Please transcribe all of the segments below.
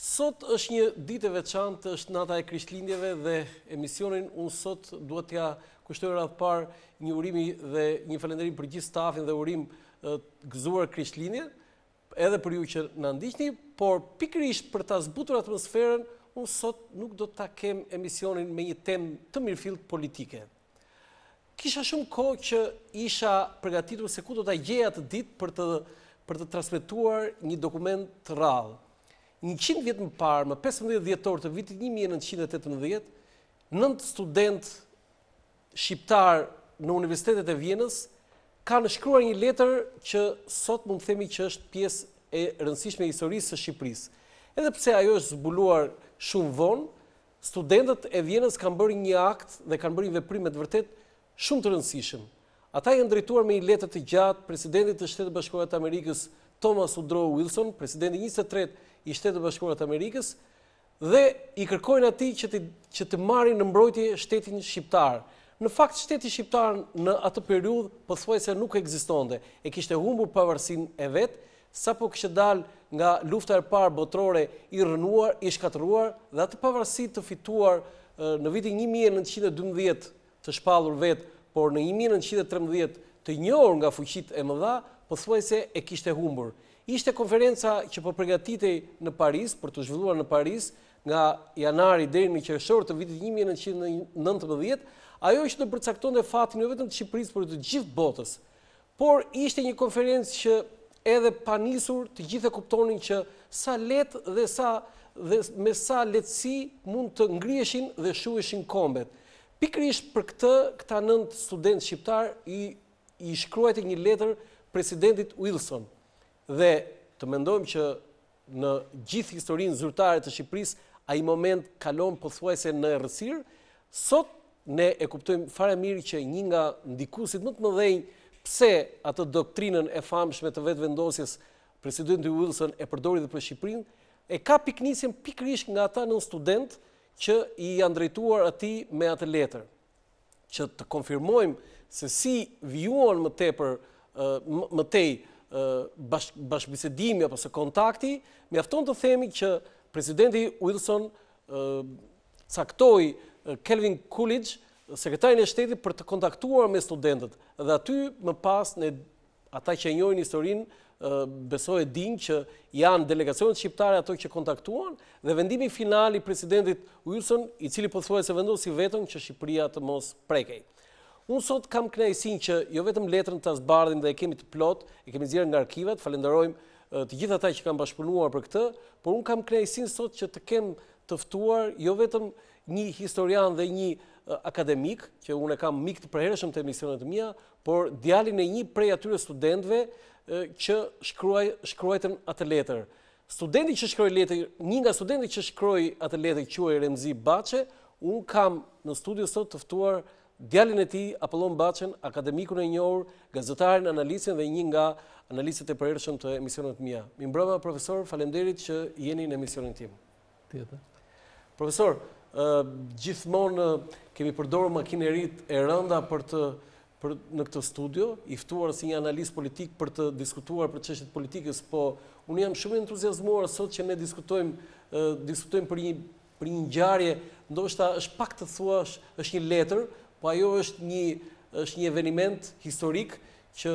Sot është një ditë e veçantë, është nata e Krishtlindjeve dhe emisionin unë sot dua t'ja kushtoj radhë të parë një urimi dhe një falënderim për gjithë stafin dhe urim gëzuar Krishtlindje, edhe për ju që na ndiqni, por pikërisht për ta zbutur atmosferën, unë sot nuk do ta kem emisionin me një temë të mirëfilltë politike. Kisha shumë kohë që isha përgatitur se ku do ta gjeja atë ditë për të për të transmetuar një dokument të rrallë. 100 vjet më parë, më 15 dhjetor të vitit 1918, nëntë studentë shqiptarë në universitetet e Vjenës kanë shkruar një letër që sot mund të themi që është pjesë e rëndësishme e historisë së Shqipërisë. Edhe pse ajo është zbuluar shumë vonë, Studentët e Vjenës kanë bërë një akt dhe kanë bërë një veprim me të vërtetë shumë të rëndësishëm. Ata i janë drejtuar me një letër të gjatë Presidentit të Shteteve të Bashkuara të Amerikës, Thomas Woodrow Wilson, presidenti i njëzet e tretë i Shteteve të Bashkuara të Amerikës, dhe i kërkojnë atij që të që të marrë në mbrojtje shtetin shqiptar. Në fakt, shteti shqiptar në atë periudhë pothuajse nuk ekzistonte, e kishte humbur pavarësinë e vet, Sapo kishte dalë nga Lufta e Parë Botërore i rrënuar, i shkatërruar dhe atë pavarësi të fituar në vitin një mijë e nëntëqind e dymbëdhjetë, të shpallur vetë, por në një mijë e nëntëqind e trembëdhjetë të njohur nga fuqitë e mëdha, pothuajse e kishte humbur. Ishte konferenca që po përgatitej në Paris, për t'u zhvilluar në Paris, nga janari deri në qershor të vitit një mijë e nëntëqind e nëntëmbëdhjetë, ajo që do përcaktonte fatin jo vetëm të Shqipërisë, por të gjithë botës. Por ishte një konferencë që edhe pa nisur të gjithë e kuptonin që sa lehtë dhe sa dhe me sa lehtësi mund të ngriheshin dhe shuheshin kombet. Pikërisht për këtë këta nëntë studentë shqiptarë i i shkruajtën një letër presidentit Wilson. Dhe të mendojmë që në gjithë historinë zyrtare të Shqipërisë ai moment kalon pothuajse në errësirë, sot ne e kuptojmë fare mirë që një nga ndikuesit më të mëdhenj pse atë doktrinën e famshme të vetëvendosjes presidenti Wilson e përdori dhe për Shqipërinë, e ka pikënisjen pikërisht nga ata nëntë studentë që i janë drejtuar atij me atë letër. që të konfirmojmë se si vijuan më tepër më tej bashkëbisedimi apo ose kontakti, mjafton të themi që presidenti Wilson caktoi Kelvin Coolidge, sekretarin e shtetit për të kontaktuar me studentët dhe aty më pas Ata që e njohin historinë, besoj e dinë që janë delegacionet shqiptare ato që kontaktuan dhe vendimi final i presidentit Wilson, i cili pothuajse vendosi vetëm që Shqipëria të mos prekej. Unë sot kam kënaqësinë që jo vetëm letrën ta zbardhim dhe e kemi të plotë, e kemi nxjerrë nga arkivat, falënderojmë të gjithë ata që kanë bashkëpunuar për këtë, por unë kam kënaqësinë sot që të kem të ftuar jo vetëm një historian dhe një akademik, që unë e kam mik të përhershëm të emisioneve të mia, por djalin e një prej atyre studentëve që shkruaj, shkruajtën atë letër. Studenti që shkroi letër, një nga studentët që shkroi atë letër quhej Remzi Baçe, unë kam në studio sot të ftuar djalin e tij Apollon Baçen, akademikun e njohur, gazetarin, analistin dhe një nga analistët e përhershëm të emisioneve të mia. Mirëmbrëma profesor, faleminderit që jeni në emisionin tim. tjetër. Profesor, gjithmonë kemi përdorur makineritë e rënda për të për në këtë studio, i ftuar si një analist politik për të diskutuar për çështje të politikës, po unë jam shumë entuziazmuar sot që ne diskutojmë diskutojmë për një për një ngjarje, ndoshta është pak të thuash, është një letër, po ajo është një është një eveniment historik që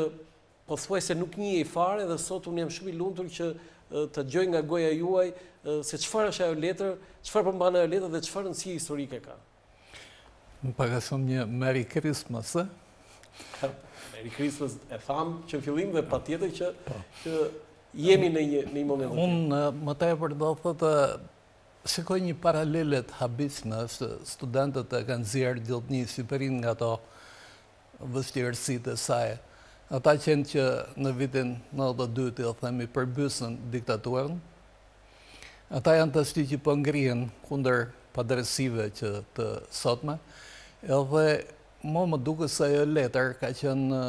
Pothuajse nuk njihej fare dhe sot unë jam shumë i lumtur që të dëgjoj nga goja juaj se çfarë është ajo letër, çfarë përmban ajo letër dhe çfarë rëndësie historike ka. Më paga shumë një Merry Christmas, e? Merry Christmas e thamë që në fillim dhe patjetër që po. jemi në një moment. Unë me thënë, do të thotë, shikoj një paralele të habitshme, studentët e kanë nxjerrë gjithnjë Shqipërinë nga to, vështirësitë e saj. Ata qenë që në vitin nëntëdhjetë e dy, t'ia themi, përbysën diktaturën, ata janë tashti që po ngrihen kundër padrejtësive që të sotme, edhe mua më duket se ajo letër ka qenë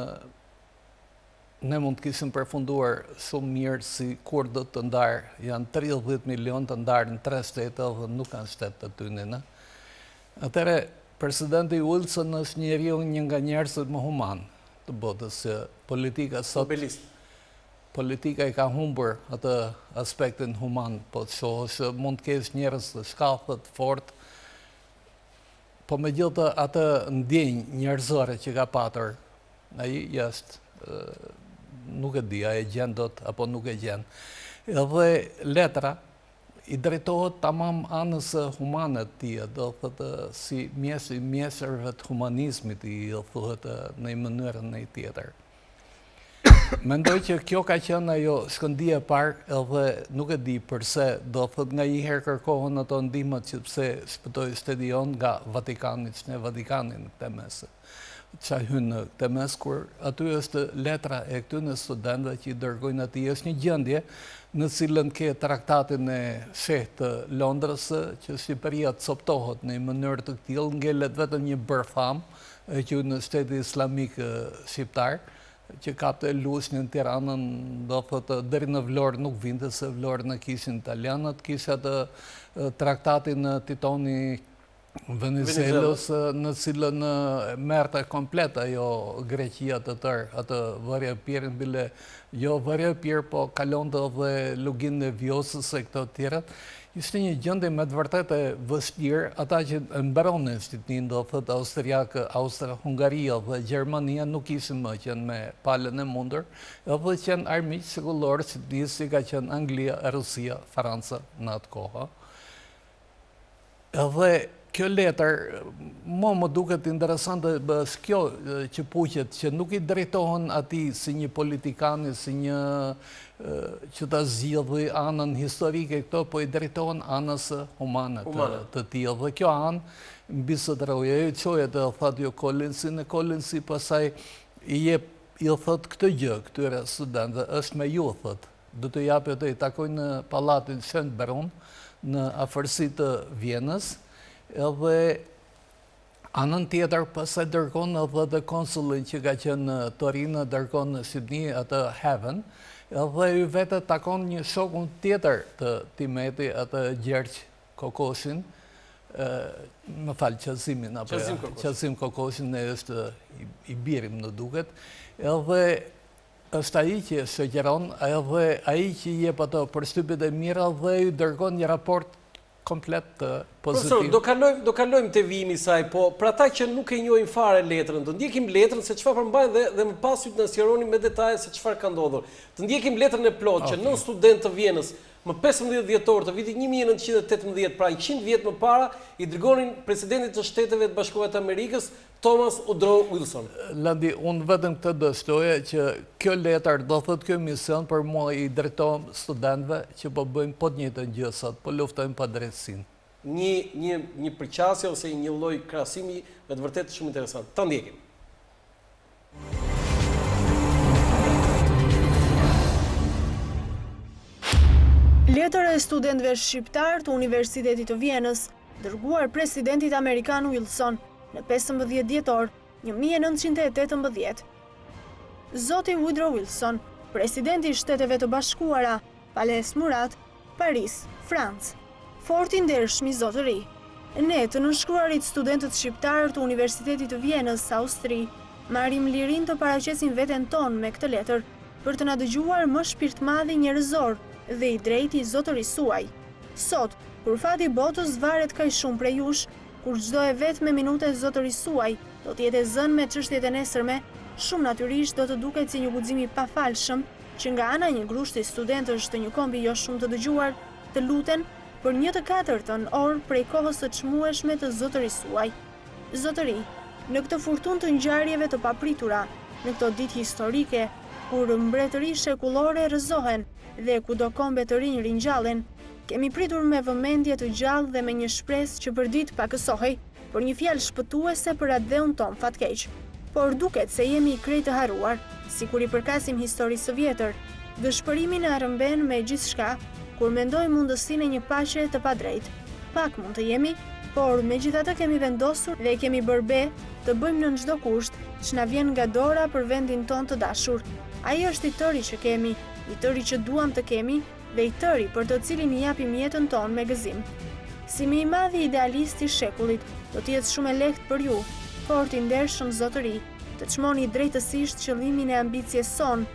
ne mund të kishim përfunduar shumë mirë si kurdët të ndarë, janë tridhjetë milion të ndarë në tre shtete dhe nuk kanë shtet të tynin, Atëherë, Presidenti Wilson është njeriu një nga njerëzit më humanë të botës, që politika sot... Nobelist. Politika e ka humbur atë aspektin human, po të shohësh që mund të kesh njerëz të shkathët, të fortë, po me gjithë atë ndjenjë njerëzore që ka patur, ai tashti, nuk e di a e gjen dot apo nuk e gjen. Edhe letra, I drejtohet tamam anës humane të tij, do thotë si mjeshtër i mjeshtërve të humanizmit i do thuhet në një mënyrë në një tjetër. Mendoj që kjo ka qenë ajo shkëndija e parë edhe nuk e di përse do thot nganjëherë kërkohen ato ndihmat që pse shpëtoi shteti jonë nga Vatikani, që ne Vatikani në këtë mes. Çka hyn në këtë mes kur aty është letra e këtyre studentëve që i dërgojnë atij është një gjendje në të cilën ke traktatin e fshehtë të Londrës që Shqipëria të coptohet në një mënyrë të këtilë, ngellet vetëm një bërthamë që qe shteti islamik shqiptar që kapte Lushnjën e Tiranën, do thotë deri në Vlorë nuk vinte se Vlorën e kishin italianët, kishte traktatin Titoni Venizelos në të cilën merte komplet ajo Greqia të tërë, atë Vorio Epirin, bile jo Vorio Epir, po kalonte dhe luginën e Vjosës e këto tjerat, ishte një gjendje me të vërtetë e vështirë, ata që e mbronin Shqipninë, do thotë austriakët, Austro-Hungaria dhe Gjermania, nuk ishin më qenë me palën e mundur, edhe qenë armiqtë shekullorë të Shqipnisë, si ka qenë Anglia, Rusia, Franca, në atë kohë. Edhe kjo letër mua më duket interesante, është kjo që puqet, që nuk i drejtohen atij si një politikani, si një që ta zgjidhi anën historike këto, po i drejtohen anës humane të tij. Edhe kjo anë, më duket tregohet, ai e çoi atë, thotë jo Kolinsin, e Kolinsi pastaj i jep, i thotë këtë gjë këtyre studentëve, është me ju, thotë. do t'ia japë t'i takojë në pallatin Schönbrunn në afërsi të Vjenës, edhe anën tjetër pastaj dërgon edhe dhe konsulin që ka qenë në Torino, dërgon në Shqipni atë Heaven, edhe ai vetë takon një shokun tjetër të Timeti, atë Gjergj Kokoshin, më fal Qazimin, Qazim Kokoshin, e është i biri më duket, edhe Është ai që e sugjeron, edhe ai që i jep ato përshtypjet e mira dhe i dërgon një raport komplet pozitiv. Profesor, do kalojmë, do kalojmë te vijimi i saj, po për ata që nuk e njohin fare letrën, të ndjekim letrën se çfarë përmban dhe dhe më pas ju të na sqaroni me detaje se çfarë ka ndodhur. Të ndjekim letrën e plotë që nëntë studentë të Vjenës, më pesëmbëdhjetë dhjetor të vitit një mijë e nëntëqind e tetëmbëdhjetë, pra njëqind vjet më para, i dërgonin presidentit të Shteteve të Bashkuara të Amerikës Thomas Woodrow Wilson. Landi, unë vetëm këtë do shtoja që kjo letër do thotë ky emision për mua i drejtohemi studentëve që po bëjmë po të njëjtën gjë sot, po luftojmë padrejtësinë. Një, një, një përqasje ose një lloj krahasimi me të vërtetë shumë interesant. Ta ndjekim. Letra e studentëve shqiptarë të Universitetit të Vjenës, dërguar presidentit amerikan Wilson në 15 dhjetor 1918. Zoti Woodrow Wilson, presidenti i Shteteve të Bashkuara, Palais Murat, Paris, Francë. Fort i ndershmi zotëri! Ne, të nënshkruarit studentët shqiptarë të Universitetit të Vjenës, Austri, marrim lirinë të paraqesim veten tonë me këtë letër, për të na dëgjuar më shpirtmadhi njerëzor dhe i drejtë i zotërisë suaj. Sot, kur fati i botës varet kaq shumë prej jush, kur çdo e vetme minutë e zotërisë suaj do të jetë e zënë me çështjet e nesërme, shumë natyrisht do të duket si një guxim i pafalshëm, që nga ana e një grushti studentësh të një kombi jo shumë të dëgjuar, të luten, për një të katërtën orë prej kohës së çmueshme të zotërisë suaj. Zotëri, në këtë furtunë të ngjarjeve të papritura, në këto ditë historike, kur mbretëri shekullore rrëzohen dhe kudo kombe të rinj ringjallen, kemi pritur me vëmendje të gjallë dhe me një shpresë që përditë pakësohej, Për një fjalë shpëtuese për atdheun tonë fatkeq. Por duket se jemi krejt të harruar, sikur i përkasim historisë së vjetër. Dëshpërimi na rrëmben me gjithçka, kur mendojmë mundësinë e një paqeje të padrejtë. Pak mund të jemi, por megjithatë kemi vendosur dhe kemi bërë be të bëjmë nën çdo kusht, ç'na vjen nga dora për vendin tonë të dashur. Ai është i tëri që kemi, i tëri që duam të kemi, Dhe i tëri për të cilin i japim jetën tonë me gëzim. Si më i madhi idealist i shekullit, do të jetë shumë e lehtë për ju, fort i ndershëm zotëri, të çmoni drejtësisht qëllimin e ambicies sonë,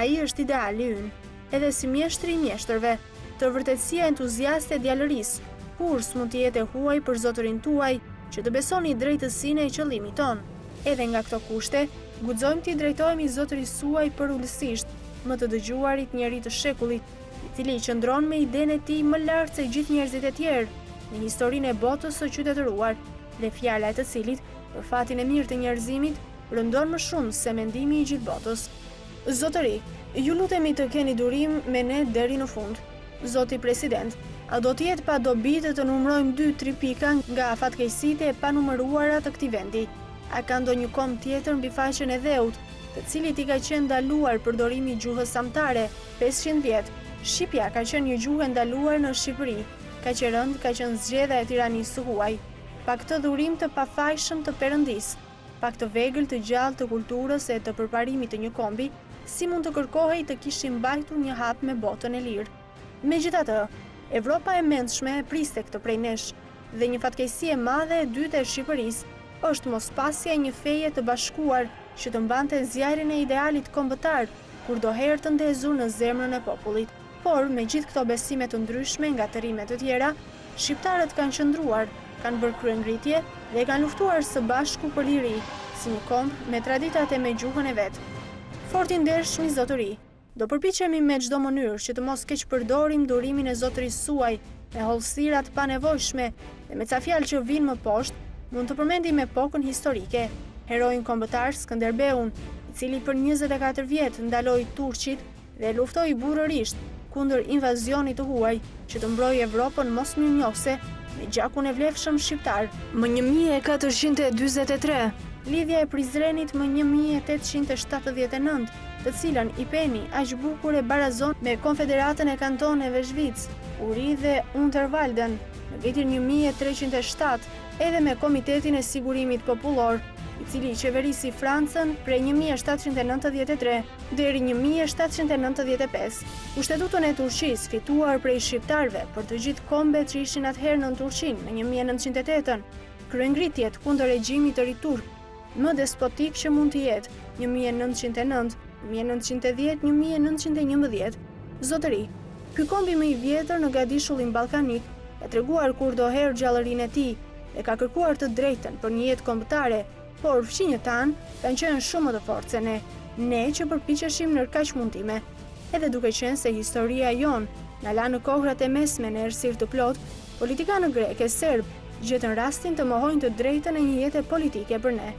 ai është ideali ynë. Edhe si mjeshtri i mjeshtërve, të vërtetësia entuziaste e djalërisë, kurrë s'mund të jetë e huaj për zotërinë tuaj që të besoni drejtësinë e qëllimit tonë. Edhe nga këto kushte, guxojmë t'i drejtohemi zotërisë suaj përulësisht, më të dëgjuarit njeri të shekullit, i cili qëndron me idenë e tij më lart se gjithë njerëzit e tjerë në historinë e botës së qytetëruar dhe fjala e të cilit, për fatin e mirë të njerëzimit, rëndon më shumë se mendimi i gjithë botës. Zotëri, ju lutemi të keni durim me ne deri në fund. Zoti President, a do të jetë pa dobi të të numërojmë dy, tri pika nga fatkeqësitë e panumëruara të këtij vendi? A ka ndonjë komb tjetër mbi faqen e dheut? të cilit i ka qenë ndaluar përdorimi i gjuhës amtare, pesëqind vjet, shqipja ka qenë një gjuhë e ndaluar në Shqipëri, kaq e rëndë ka qenë zgjedha e tiranisë së huaj, pa këtë dhurim të pafajshëm të Perëndisë, pa këtë vegël të gjallë të kulturës e të përparimit të një kombi, si mund të kërkohej të kishim mbajtur një hap me botën e lirë. Megjithatë, Evropa e mendshme e priste këtë prej nesh, dhe një fatkeqësi e madhe e dytë e Shqipërisë është mospasja e një feje të bashkuar që të mbante zjarrin e idealit kombëtar kurdoherë të ndezur në zemrën e popullit. Por, me gjithë këto besime të ndryshme ngatërrime të tjera, shqiptarët kanë qëndruar, kanë bërë kryengritje dhe kanë luftuar së bashku për liri, si një komb me traditat e me gjuhën e vet. Fort i ndershmi zotëri! Do përpiqemi me çdo mënyrë që të mos keqpërdorim durimin e Zotërisë suaj me hollësira të panevojshme dhe me ca fjalë që vijnë më poshtë, mund të përmendim epokën historike, heroin kombëtar Skënderbeun, i cili për njëzet e katër vjet ndaloi turqit dhe luftoi burrërisht kundër invazionit të huaj që të mbrojë Evropën mosmirënjohëse me gjakun e vlefshëm shqiptar. Më një mijë e katërqind e dyzet e tre, Lidhja e Prizrenit më një mijë e tetëqind e shtatëdhjetë e nëntë, të cilën Ippeni aq bukur e barazon me Konfederatën e Kantoneve Shvic, Uri dhe Unterwalden, në vitin një mijë e treqind e shtatë, edhe me Komitetin e Sigurimit Popullor, i cili qeverisi Francën prej një mijë e shtatëqind e nëntëdhjetë e tre deri një mijë e shtatëqind e nëntëdhjetë e pesë. Kushtetutën e Turqisë, fituar prej shqiptarëve për të gjithë kombet që ishin atëherë nën Turqinë më një mijë e nëntëqind e tetën, kryengritjet kundër regjimit të ri turk, Më despotik që mund të jetë, një mijë e nëntëqind e nëntë, një mijë e nëntëqind e dhjetë, një mijë e nëntëqind e njëmbëdhjetë. Zotëri, ky kombi më i vjetër në gadishullin ballkanik ka treguar kurdoherë gjallërinë e tij dhe ka kërkuar të drejtën për një jetë kombëtare, por fqinjët tanë kanë qenë shumë më të fortë se ne, ne që përpiqeshim ndër kaq mundime. Edhe duke qenë se historia jonë na la në kohrat e mesme në errësirë të plotë, Politikanët grekë e serbë gjetën rastin të mohojnë të drejtën e një jete politike për ne.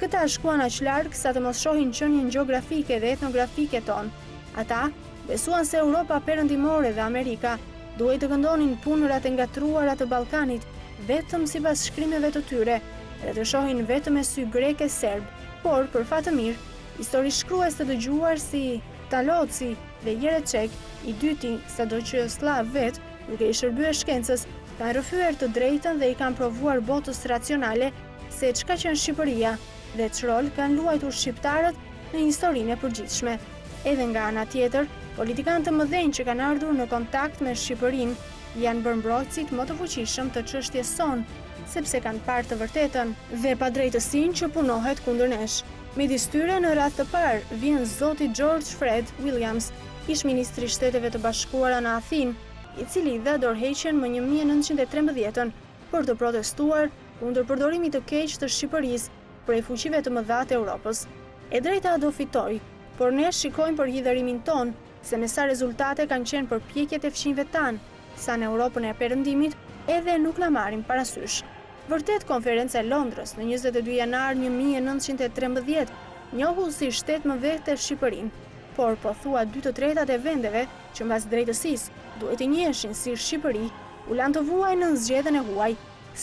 Këta shkuan aq larg sa të mos shohin qenien gjeografike dhe etnografike tonë. Ata besuan se Europa Perëndimore dhe Amerika duhej të këndonin punërat e ngatruara të Ballkanit vetëm sipas shkrimeve të tyre dhe të shohin vetëm me sy grekë e serbë. Por, për fat të mirë, historishkrues të dëgjuar si Taloci dhe Jereçek, i dyti, sado që sllav vetë, duke i shërbyer shkencës, kanë rrëfyer të drejtën dhe i kanë provuar botës racionale se ç'ka qenë Shqipëria dhe ç'rol kanë luajtur shqiptarët në historinë e përgjithshme. Edhe nga ana tjetër, politikanë të mëdhenj që kanë ardhur në kontakt me Shqipërinë janë bërë mbrojtësit më të fuqishëm të çështjes sonë, sepse kanë parë të vërtetën, dhe padrejtësinë që punohet kundër nesh, midis tyre në radhë të parë vjen zoti Xhorxh Fred Uilliams, ish-ministri i Shteteve të Bashkuara në Athinë, i cili dha dorëheqjen më një mijë e nëntëqind e trembëdhjetën për të protestuar kundër përdorimit të keq të Shqipërisë prej fuqive të mëdha të Europës. E drejta do fitojë, por ne shikojmë për hidhërimin tonë se me sa rezultate kanë qenë përpjekjet e fqinjve tanë, sa në Europën e Perëndimit edhe nuk na marrin parasysh. Vërtet Konferenca e Londrës në njëzet e dy janar një mijë e nëntëqind e trembëdhjetë njohu si shtet më vehte Shqipërinë, por pothuaj dy të tretat e vendeve që mbas drejtësisë duhej të njiheshin si Shqipëri u lanë të vuajnë nën zgjedhën e huaj.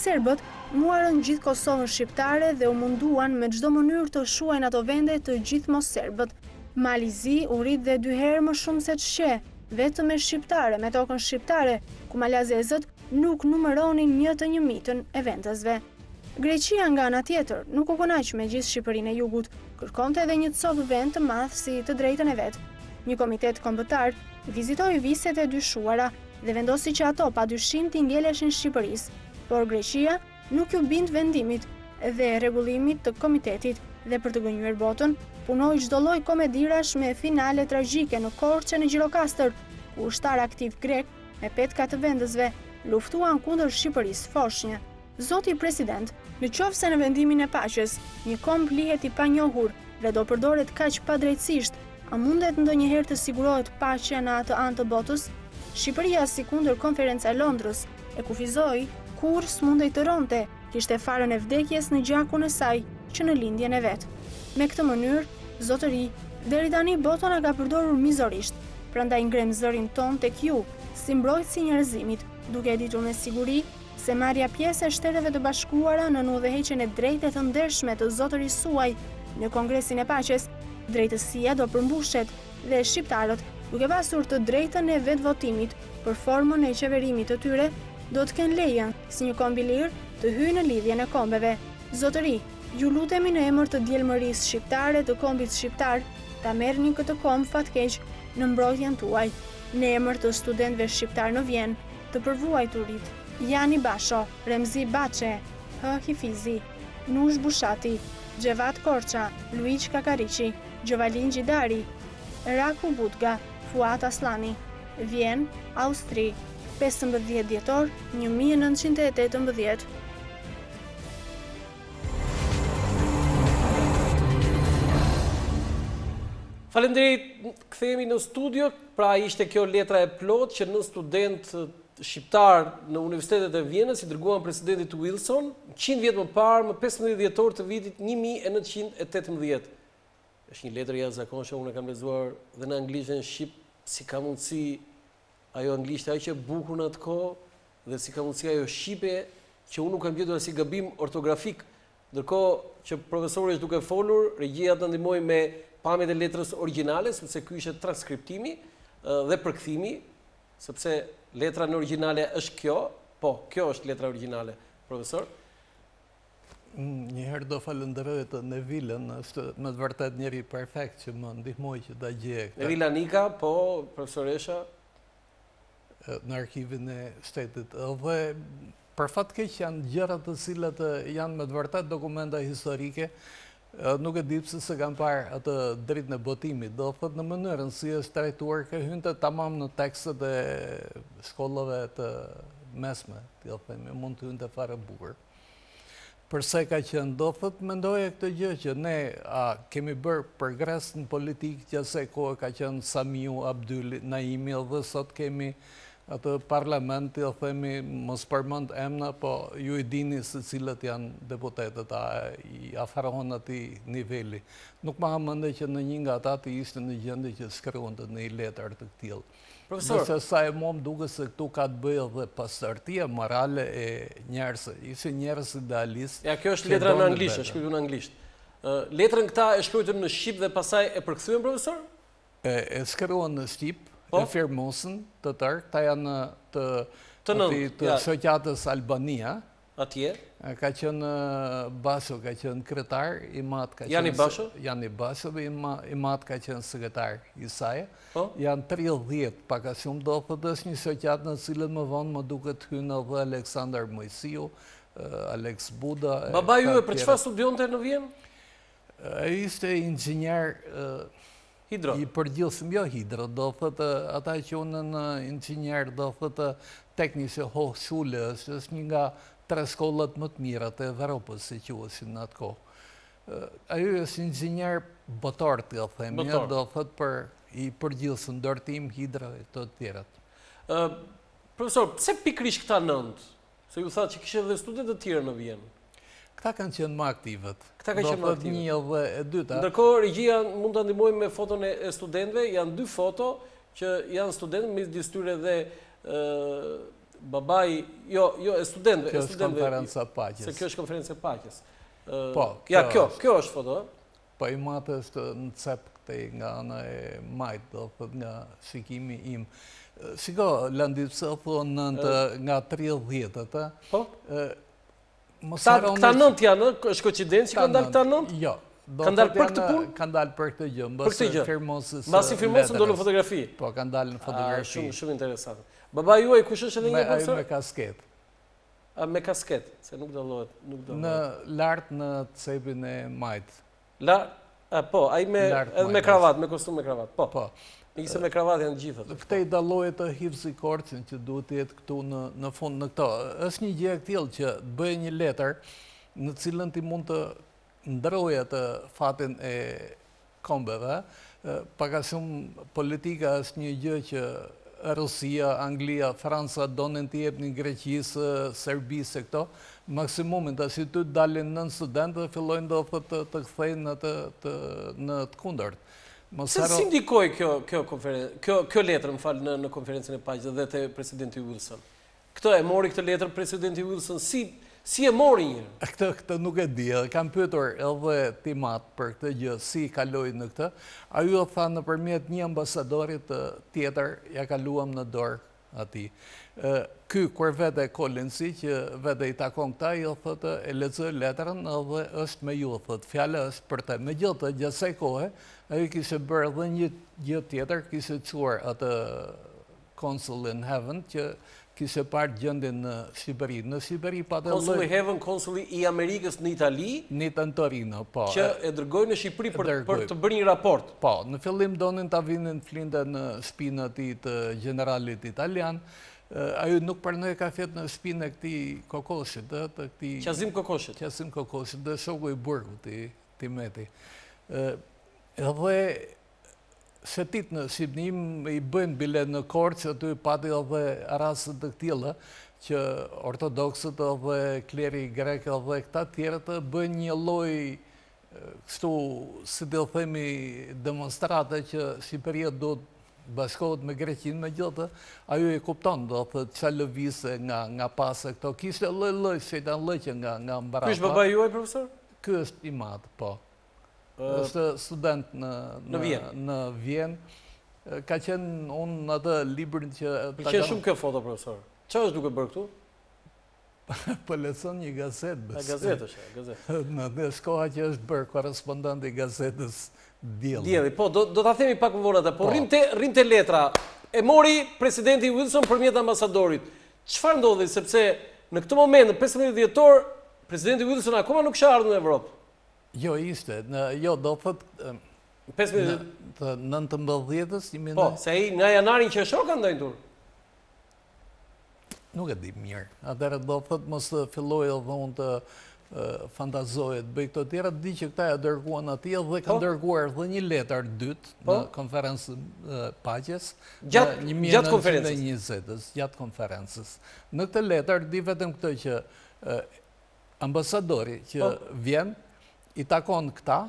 Serbët muarën gjithë Kosovën shqiptare dhe u munduan me çdo mënyrë të shuajnë në ato vende të gjithë mosserbët. Mali Zi u rrit dhe dy herë më shumë seç qe. Vetëm me shqiptarë, me tokën shqiptare, ku malazezët nuk numëronin një të njëmijtën e vendësve. Greqia nga ana tjetër, nuk u kënaq me gjithë Shqipërinë e Jugut, kërkonte edhe një copë vend të madh si të drejtën e vet. Një komitet kombëtar vizitoi viset e dyshuara dhe vendosi që ato padyshim t'i ngeleshin Shqipërisë, por Greqia, Nuk iu bind vendimit dhe rregullimit të komitetit dhe për të gënjyer botën, punoi çdo lloj komedirash me finale tragjike në Korçë e në Gjirokastër, ku ushtarë aktivë grekë, me petka të vendësve, luftuan kundër Shqipërisë foshnjë. Zoti President! Në qoftë se në vendimin e paqes, një komb lihet i panjohur dhe do përdoret kaq padrejtësisht, a mundet ndonjëherë të sigurohet paqja në atë anë të botës? Shqipëria, sikundër Konferenca e Londrës, E kufizoi, kurrë s'mundej të rronte, kishte farën e vdekjes në gjakun e saj, që në lindjen e vet. Me këtë mënyrë, zotëri, deri tani bota na ka përdorur mizorisht, prandaj ngremë zërin tonë tek ju, si mbrojtës i njerëzimit, duke e ditur me siguri, se marrja pjesë e Shteteve të Bashkuara nën udhëheqjen e drejtë e të ndershme të zotërisë suaj në Kongresin e Paqes, drejtësia do përmbushet dhe shqiptarët, duke pasur të drejtën e vetëvotimit, për formën e qeverimit të tyre, do të kenë lejen, si një komb i lirë, të hyjë në Lidhjen e Kombeve. Zotëri, ju lutemi në emër të djelmërisë shqiptare të kombit shqiptar, ta merrni këtë komb fatkeq në mbrojtjen tuaj. Në emër të studentëve shqiptarë në Vjenë, të përvuajturit, Jani Basho, Remzi Baçe, H. Hifizi, Nush Bushati, Xhevat Korça, Luigj Kakarriqi, Gjovalin Gjadri, Raku Budga, Fuat Asllani. Vjenë, Austri, pesëmbëdhjetë dhjetor një mijë e nëntëqind e tetëmbëdhjetë. Falemderit, kthehemi në studio, pra ishte kjo letra e plotë që nëntë studentë shqiptarë në Universitetet e Vjenës i dërguan presidentit Wilson, 100 vjet më parë, më 15 dhjetor të vitit 1918. Është një letër e jashtëzakonshme, unë e kam lexuar dhe në anglisht dhe në shqip, si ka mundësi ajo anglishte aq e bukur në atë kohë dhe si ka mundësi ajo shqipe që unë nuk kam gjetur asnjë gabim ortografik. Ndërkohë që profesori është duke folur, regjia ta ndihmojë me pamjet e letrës origjinale, sepse ky ishte transkriptimi dhe përkthimi, sepse letra në origjinale është kjo, po, kjo është letra origjinale, profesor. Njëherë do falënderoja Nevilën, është me të vërtetë njeri perfekt që më ndihmoi që t'i gjej këto. Nevila Nika, po, profesoresha. Në arkivin e shtetit. Dhe për fat të keq janë gjëra të cilat janë me të vërtetë dokumenta historike, nuk e di pse s'e kanë parë atë dritën e botimit. Do thotë në mënyrën si është trajtuar kjo hynte tamam në tekstet e shkollave të mesme, të themi, mund të hynte fare bukur. Përse ka qenë do thotë mendoja këtë gjë që ne a kemi bërë progres në politikë që aso kohe ka qenë Samiu Abdyli Naimi dhe sot kemi atë parlament të themi mos përmend emna po ju i dini se cilët janë deputetët a i afrohen atij niveli nuk ma ha mendja që ndonjë nga ata të ishte në gjendje që shkruante një letër të këtillë Profesor. Me sa mua më duket se këtu ka të bëjë dhe pastërtia morale e njerëzve. Ishin njerëz idealistë. Ja, kjo është letra në anglisht, e shkruajtur në anglisht. Letrën këta e shkruajtën në shqip dhe pastaj e përkthyen, profesor? E shkruan në shqip, po? e firmosin të tërë, këta janë të shoqatës Albania, atje. Ka qenë Basho, ka qenë kryetar, im atë ka qenë... Jani Basho? Jani Basho, im atë ka qenë sekretar i saj. Po? Janë 30, pak a shumë do thotë është një shoqatë në të cilën më vonë më duket hynë dhe Aleksandër Moisiu, Aleks Buda... Babai juaj për çfarë studionte në Vjenë? Ai ishte inxhinier... Hidro. I përgjithshëm jo hidro, do thotë ata quhen inxhinier do thotë Technische Hochschule, është një nga tre shkollat më të mira të Evropës, si quheshin në atë kohë. Ai është inxhinier botëror, të themi, do thotë për i përgjithshëm ndërtim hidro e të tjerat. Profesor, pse pikërisht këta nëntë? Se ju thatë që kishte dhe studentë të tjerë në Vjenë. Këta kanë qenë më aktivët. Këta kanë qenë më aktivët. Një dhe e dyta. Ndërkohë, regjia mund të na ndihmojë me foton e studentëve, janë dy foto që janë studentë, midis tyre dhe babai, jo, jo, e studentëve. Kjo është Konferenca e Paqes. Se kjo është Konferenca e Paqes. Po, kjo është. Ja, kjo, kjo është foto. Po i madh është në cep këtej nga ana e majtë, do thotë nga shikimi im. Shiko, Landi, pse po thua nëntë nga tridhjetët, e? Po? Këta nëntë janë, është koincidencë që kanë dalë këta nëntë? Jo. Kanë dalë për këtë punë? Kanë dalë për këtë gjë, mbas firmosjes së letrës. Mbas firmosjes në do në fotografi? Po, kanë dalë në fotografi. Shumë, shumë interesante. Babai juaj, kush është edhe një herë? Me kasketë. Me kasket, se nuk dallohet, nuk dallohet. Lart në cepin e majtë. Lart, po, ai me, edhe me kravatë, me kostum me kravatë, po. Po. Me kise me kravatë janë gjithë. Dhe këtej dallohet Hivzi Korça që duhet të jetë këtu në fund në këto. është një gjë e tillë që të bëjë një letër në cilën ti mund të ndërrosh atë fatin e Kombeve, pak a shumë politika është një gjë që Rusia, Anglia, Franca donin t'i jepnin Greqisë, Serbisë, e këto, maksimumin, tashti ty dalin nëntë studentë dhe fillojnë do thotë të kthejnë në të në të kundërt. Po si ndikoi kjo kjo konferencë, kjo kjo letër, më fal, në konferencën e paqes dhe te presidenti Wilson? Këtë e mori këtë letër presidenti Wilson si si e mori një. Këtë këtë nuk e di edhe kam pyetur edhe tim atë për këtë gjë si i kaloi në këtë ai u tha nëpërmjet një ambasadorit tjetër ia kaluam në dorë atij ky kur vete Collinsi që vete i takon këta i thotë e lexoi letrën edhe është me ju thotë fjala është për të megjithatë gjatë kësaj kohe ai kishte bërë edhe një gjë tjetër kishte çuar atë Konsullin Haven që kishte parë gjendjen në Shqipëri. Në Shqipëri pa të lloj. Konsulli Haven, konsulli i Amerikës në Itali. Në Itali, Torino, po. Që e dërgoi në Shqipëri për të bërë një raport. Po, në fillim donin ta vinin flinte në shpinë aty të gjeneralit italian. Ai nuk pranoi ka fjetë në shpinë e këtij Kokoshit. Qazim kokoshit. Qazim Kokoshit dhe shoku i burgut i tim eti. Dhe Shëtit në Shqipëri i bëjnë bile në Korçë aty pati edhe raste të këtilla që ortodoksët edhe kleri grek edhe këta tjerët bëjnë një lloj kështu si të themi demonstrate që Shqipëria do të bashkohet me Greqinë me gjithë ai e kuptonte ça lëvizte nga, nga pase këto kishte lloj lloj shejtan lëqe nga, nga mbrapa Ky është babai juaj profesor? Ky është im atë, po është student në Vjenë. Ka qenë unë në atë librin që... Më pëlqen shumë kjo foto, profesor. Ça është duke bërë këtu? Për po lexon një gazetë, bësë. A gazetë është, a gazetë. Në Është koha që është bërë korrespondent i gazetës Dielli. Dielli, po, do ta themi pak më vonë, po, po. rrimë te letra. E mori presidenti Wilson përmjet ambasadorit. Çfarë ndodhi, sepse në këtë moment, në 15 dhjetor, presidenti Wilson akoma nuk ish ardhur në Evropë. Jo, ishte. Jo, do thotë... Pes me... Të nëntëmbëdhjetës, një mijë... Po, se i nga janarin që shoka ndaj në turë. Nuk e di mirë. Atëherë do thotë mos të filloj edhe unë të fantazoj të bëj këto tjera, di që këta e dërguan atje dhe kanë, po, dërguar dhe një letër të dytë në, po, konferencë paqes gjatë konferencës. Gjatë konferencës. Në këtë letër di vetëm këtë që Ambasadori që, po, vjen, i takon këta,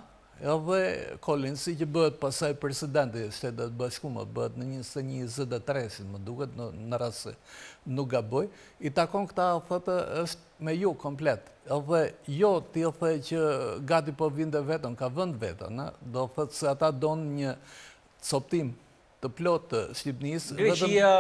edhe Kulixhi që bëhet pastaj presidenti i Shteteve Bashkume, bëhet në 21-23, më duket në rast se nuk gaboj, i takon këta e thotë është me ju komplet, edhe jo ti e thotë që gati po bindte veten, ka bind veten, do thotë se ata donin një coptim të plotë të Shqipnisë. Greqia,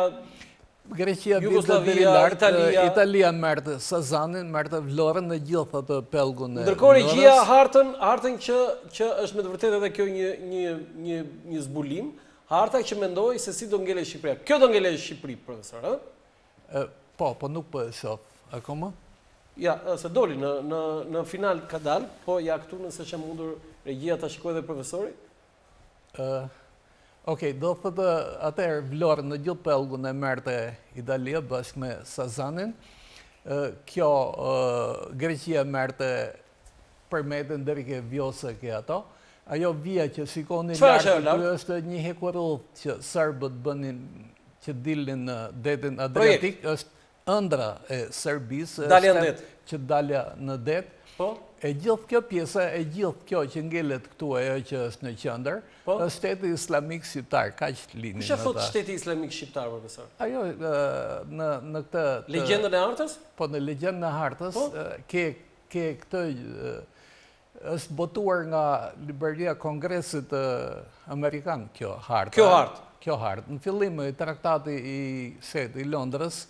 Greqia Jugoslavia, Italia. Italia merrte Sazanin, merrte Vlorën dhe gjithë atë pellgun e Vlorës. Ndërkohë Regjia hartën, hartën që, që është me të vërtetë edhe kjo një, një, një, një zbulim, harta që mendoj se si do ngelej Shqipëria. Kjo do ngelej Shqipëri, profesor, e? Po, po nuk po e shof, akoma? Ja, se doli në, në, në final ka dalë, po ja këtu nëse është e mundur Regjia ta shikojë dhe profesori, Okej, do thotë atëherë Vlorën e gjithë pellgun e merrte Italia bashkë me Sazanin. Kjo Greqia merrte Përmetin deri ke Vjosa ke ato. Ajo vija që shikoni lart aty është një hekurudhë që serbët bënin që dilnin në detin Adriatik, është ëndrra e Serbisë, që dalja në det, e gjithë kjo pjesa, e gjithë kjo që ngelet këtu, ajo që është në qëndër, është shteti islamik shqiptar, kaq të linin ata. Kush e thotë shteti islamik shqiptar, profesor? Ajo, në këtë... Legjendën e hartës? Po, në legjendën e hartës, ke këtë... Është botuar nga Libraria e Kongresit Amerikan kjo hartë. Kjo hartë? Kjo hartë. Në fillim, traktati i fshehtë i Londrës,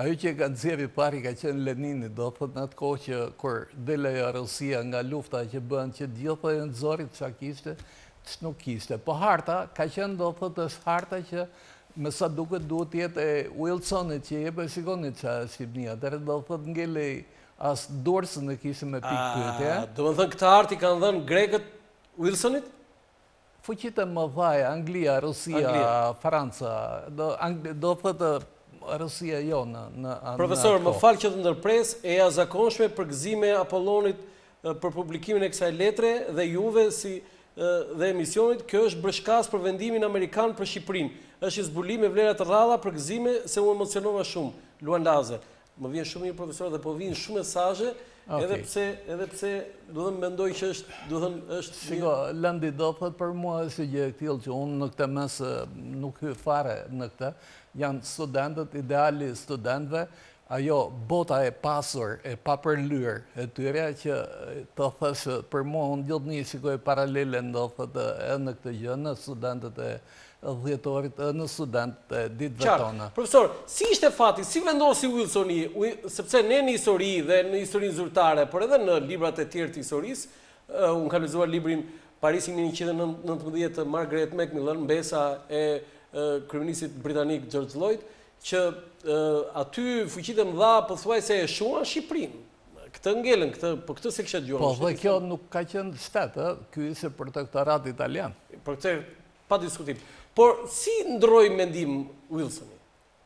ajo që ka nxjerrë i pari ka qenë Lenini, do thotë në atë kohë që kur del Rusia nga lufta që bënë që gjithë dhe e nxori ça kishte, ça nuk kishte. Po harta ka qenë do thotë është harta që me sa duket duhet jetë e Wilsonit që jep e shikoni ça Shqipnia. Dhe do thotë ngele As Durrësin e kishim me pikëpyetje. A, domethënë këtë hartë i kanë dhënë grekët Wilsonit? Fuqitë e Mëdha, Anglia, Rusia, Franca, do thotë Rusia jo në në atë Profesor, më fal që të ndërpres, e jashtëzakonshme përgëzime Apollonit për publikimin e kësaj letre dhe juve si dhe emisionit, kjo është një shkas për vendimin Amerikan për Shqiprinë, është një zbulim me vlera të rralla përgëzime se u emocionova shumë, Luan Laze. Më vjen shumë mirë profesor dhe po vijnë shumë mesazhe, okay. edhe pse edhe pse do të mendoj që është, do të është Shiko, Landi domethënë për mua është gjë e tillë që unë në këtë mes nuk hy fare në këtë. Janë studentët ideali i studentëve, ajo bota e pasur, e papërlyer e tyre që domethënë për mua unë gjithnjë shikoj paralele ndodhet edhe në këtë gjë në studentët e dhjetorit në studentët e ditëve tona. Qartë. Profesor, si ishte fati, si vendosi Uilsoni, sepse ne në histori dhe në historinë zyrtare, por edhe në librat e tjerë të historisë, unë kam lexuar librin Parisi një mijë e nëntëqind e nëntëmbëdhjetë të Margaret Macmillan, mbesa e kryeministrit britanik George Lloyd, që aty fuqitë e mëdha pothuajse e shuan Shqipërinë. Këtë ngelën, këtë, për këtë s'e kishte gjë. Po, dhe kjo nuk ka qënë shtet, e? Kjo ishte protektorat italian. Për këtë, pa diskutim. Por, si ndërroi mendim Wilsoni?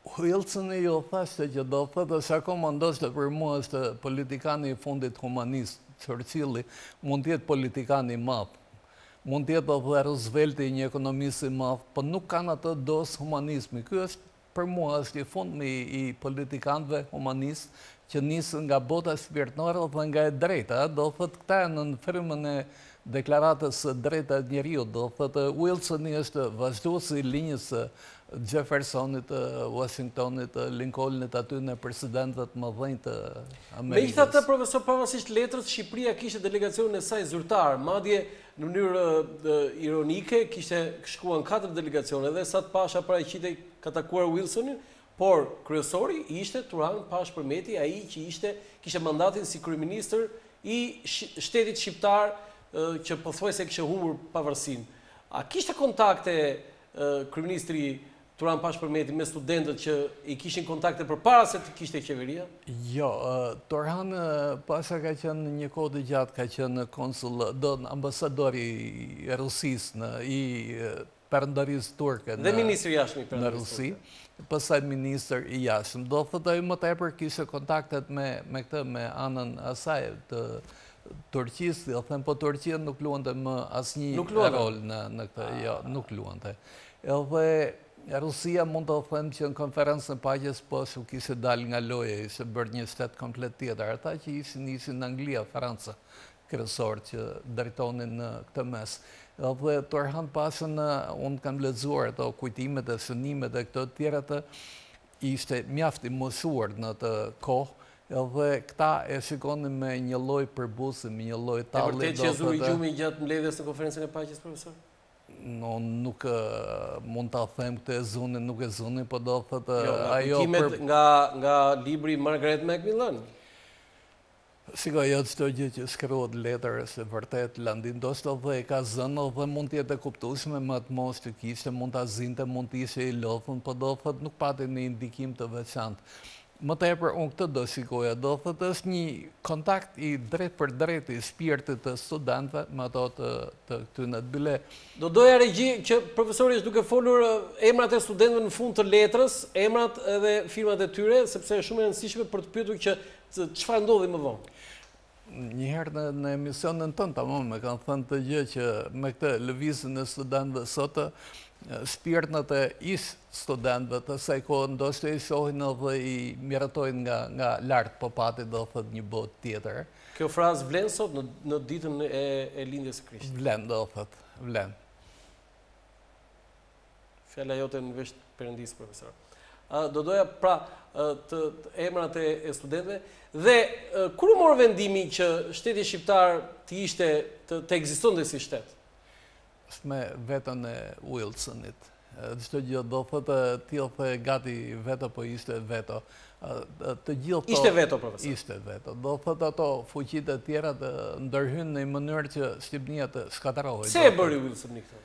Wilsoni ju thashtë që domethënë dhe sa kohë ndoshta dhe për mua është politikani i fundit humanist, Çërçilli mund të jetë politikan i madh, mund të jetë dhe Roosevelti një ekonomist i madh, por po nuk kanë atë dozë humanizmi. Kjo është Për mua është i fundmi i politikanëve humanistë që nisen nga bota shpirtërore dhe nga e drejta, do të thotë këta janë në frymën e deklaratës së të drejtave të njeriut, do të thotë Uilsoni është vazhdues i linjës së Xhefersonit, të Uashingtonit, të Linkolnit, atyre presidentëve të mëdhenj të Amerikës. Megjithatë, profesor, pavarësisht letrës, Shqipëria kishte delegacionin e saj zyrtar, madje Në mënyrë ironike, kishte, shkuan katër delegacione dhe Esat Pasha paraqitej, ka takuar Wilsonin, por kryesori ishte Turhan Pashë Përmeti, ai që ishte kishte mandatin si kryeministër i shtetit shqiptar që pothuajse e kishte humbur pavarësinë. A kishte kontakte kryeministri Turhan Pashë Përmeti me studentët që i kishin kontakte përpara se të kishte qeveria? Jo, Turhan Pasha ka qënë një kohë të gjatë, ka qënë konsul, domethënë ambasadori i Rusisë në, i perandorisë turke në Rusi. Dhe ministër i jashtëm i perandorisë turke. Pastaj ministër i jashtëm. Do të thotë ai më tepër kishte kontaktet me këtë, me anën e asaj të Turqisë, dhe jo, them po Turqia nuk luante më asnjë rol në këtë, jo, nuk luante. Edhe Rusia mund të them që në konferencën e paqes po ashtu kishte dalë nga loja, ishte bërë një shtet komplet tjetër. Ata që ishin, ishin Anglia, Franca kryesorë që drejtonin në këtë mes. Edhe Turhan Pashën unë kam lexuar ato kujtimet e shënimet e këto të tjerat, ishte mjaft i moshuar në atë kohë edhe këta e shikonin me një lloj përbuzje, me një lloj talljeje. E vërtetë që e zuri gjumi gjatë mbledhjes në konferencën e paqes, profesor? Unë nuk mund ta them këtë e zuni, nuk e zuni, po do të thotë jo, ajo për nga nga libri Margaret Macmillan. Shiko, jo çdo gjë që shkruhet në letër është e vërtetë, Landi ndoshta dhe e ka zënë dhe mund të jetë e kuptueshme në atë moshë që kishte, mund ta zinte, mund të ishte i lodhun, po do thotë nuk pati një ndikim të veçantë. Më tepër unë këtë do shikoja, do thotë është një kontakt i drejtpërdrejtë i shpirtit të studentëve me ato të të këtyre bile. Do doja regji që profesori është duke folur emrat e studentëve në fund të letrës, emrat edhe firmat e tyre, sepse është shumë e rëndësishme për të pyetur që çfarë ndodhi më vonë. Një herë në në emisionin tënd tamam e kam thënë atë gjë që me këtë lëvizjen e studentëve sot shpirtnat e ish studentëve të asaj kohe ndoshta i shohin edhe i miratojnë nga nga lart po pati do thotë një botë tjetër. Kjo frazë vlen sot në në ditën e e lindjes së Krishtit. Vlen do thotë, vlen. Fjala jote në vesh të Perëndisë profesor. Ë do doja pra të, të emrat e, e studentëve dhe e, kur u mor vendimi që shteti shqiptar të ishte të, të ekzistonte si shtet? Me veton e Wilsonit. Çdo gjë do thotë ti e the gati veto po ishte veto. Të gjithë të... Ishte veto, profesor. Ishte veto. Do thotë ato fuqitë e tjera të ndërhyjnë në një mënyrë që Shqipnia të shkatërrohet. Pse e bëri Wilsoni këtë?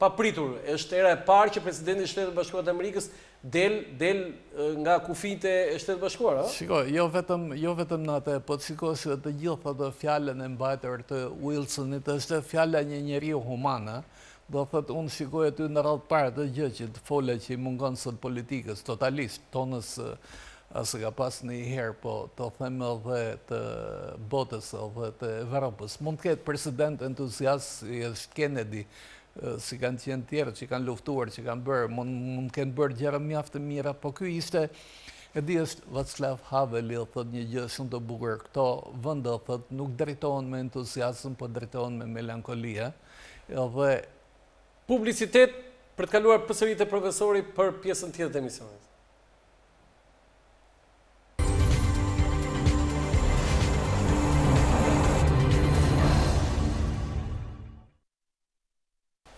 Papritur, është hera e parë që presidenti i Shteteve të Bashkuara të Amerikës del, del nga kufijtë e Shteteve të Bashkuara? Shiko, jo vetëm, jo vetëm në atë, po të shikosh të gjithë atë fjalën e mbajtur të Wilsonit, është fjala e një njeriu human, Do thotë unë shikoj aty në radhë të parë atë gjë që të fola që i mungon sot politikës, totalisht, tonës s'e ka pas ndonjëherë, po të them edhe të botës edhe të Evropës. Mund të ketë presidentë entuziastë si është Kennedy, si kanë qenë të tjerë që kanë luftuar, që kanë bërë, mund të kenë bërë gjëra mjaft të mira, po kjo ishte, e di është Vaclav Haveli, dhe thotë një gjë shumë të bukur, këto vende, dhe thotë, nuk drejtohen me entuziazëm, po drejtohen me melankoli, Dhe publicitet për të kaluar përsëri te profesori për pjesën tjetër të emisionit.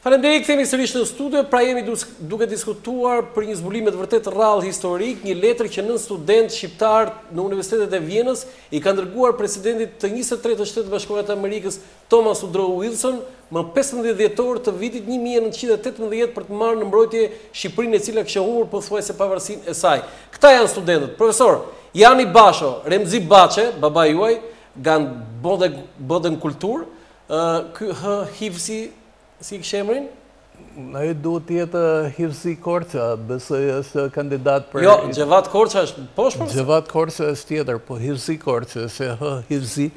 Faleminderit, kthehemi sërish në studio, pra jemi duke diskutuar për një zbulim me të vërtetë të rrallë historik, një letër që nëntë studentë shqiptarë në universitetet e Vjenës i kanë dërguar presidentit të 23 të Shteteve të Bashkuara të Amerikës, Thomas Woodrow Wilson më pesëmbëdhjetë dhjetor të vitit një mijë e nëntëqind e tetëmbëdhjetë për të marrë në mbrojtje Shqipërinë e cila kishte humbur pothuajse pavarësinë e saj. Këta janë studentët, Profesor, Jani Basho, Remzi Baçe, babai juaj, Gan Boden Bodenkultur, ë, ky hë Hivzi Si i kish emrin? Ai duhet të jetë Hirsi Korça, besoj është kandidat për... Jo, Xhevat Korça është poshtë përse? Xhevat Korça është tjetër, po Hirsi Korça, se hë Hirsi,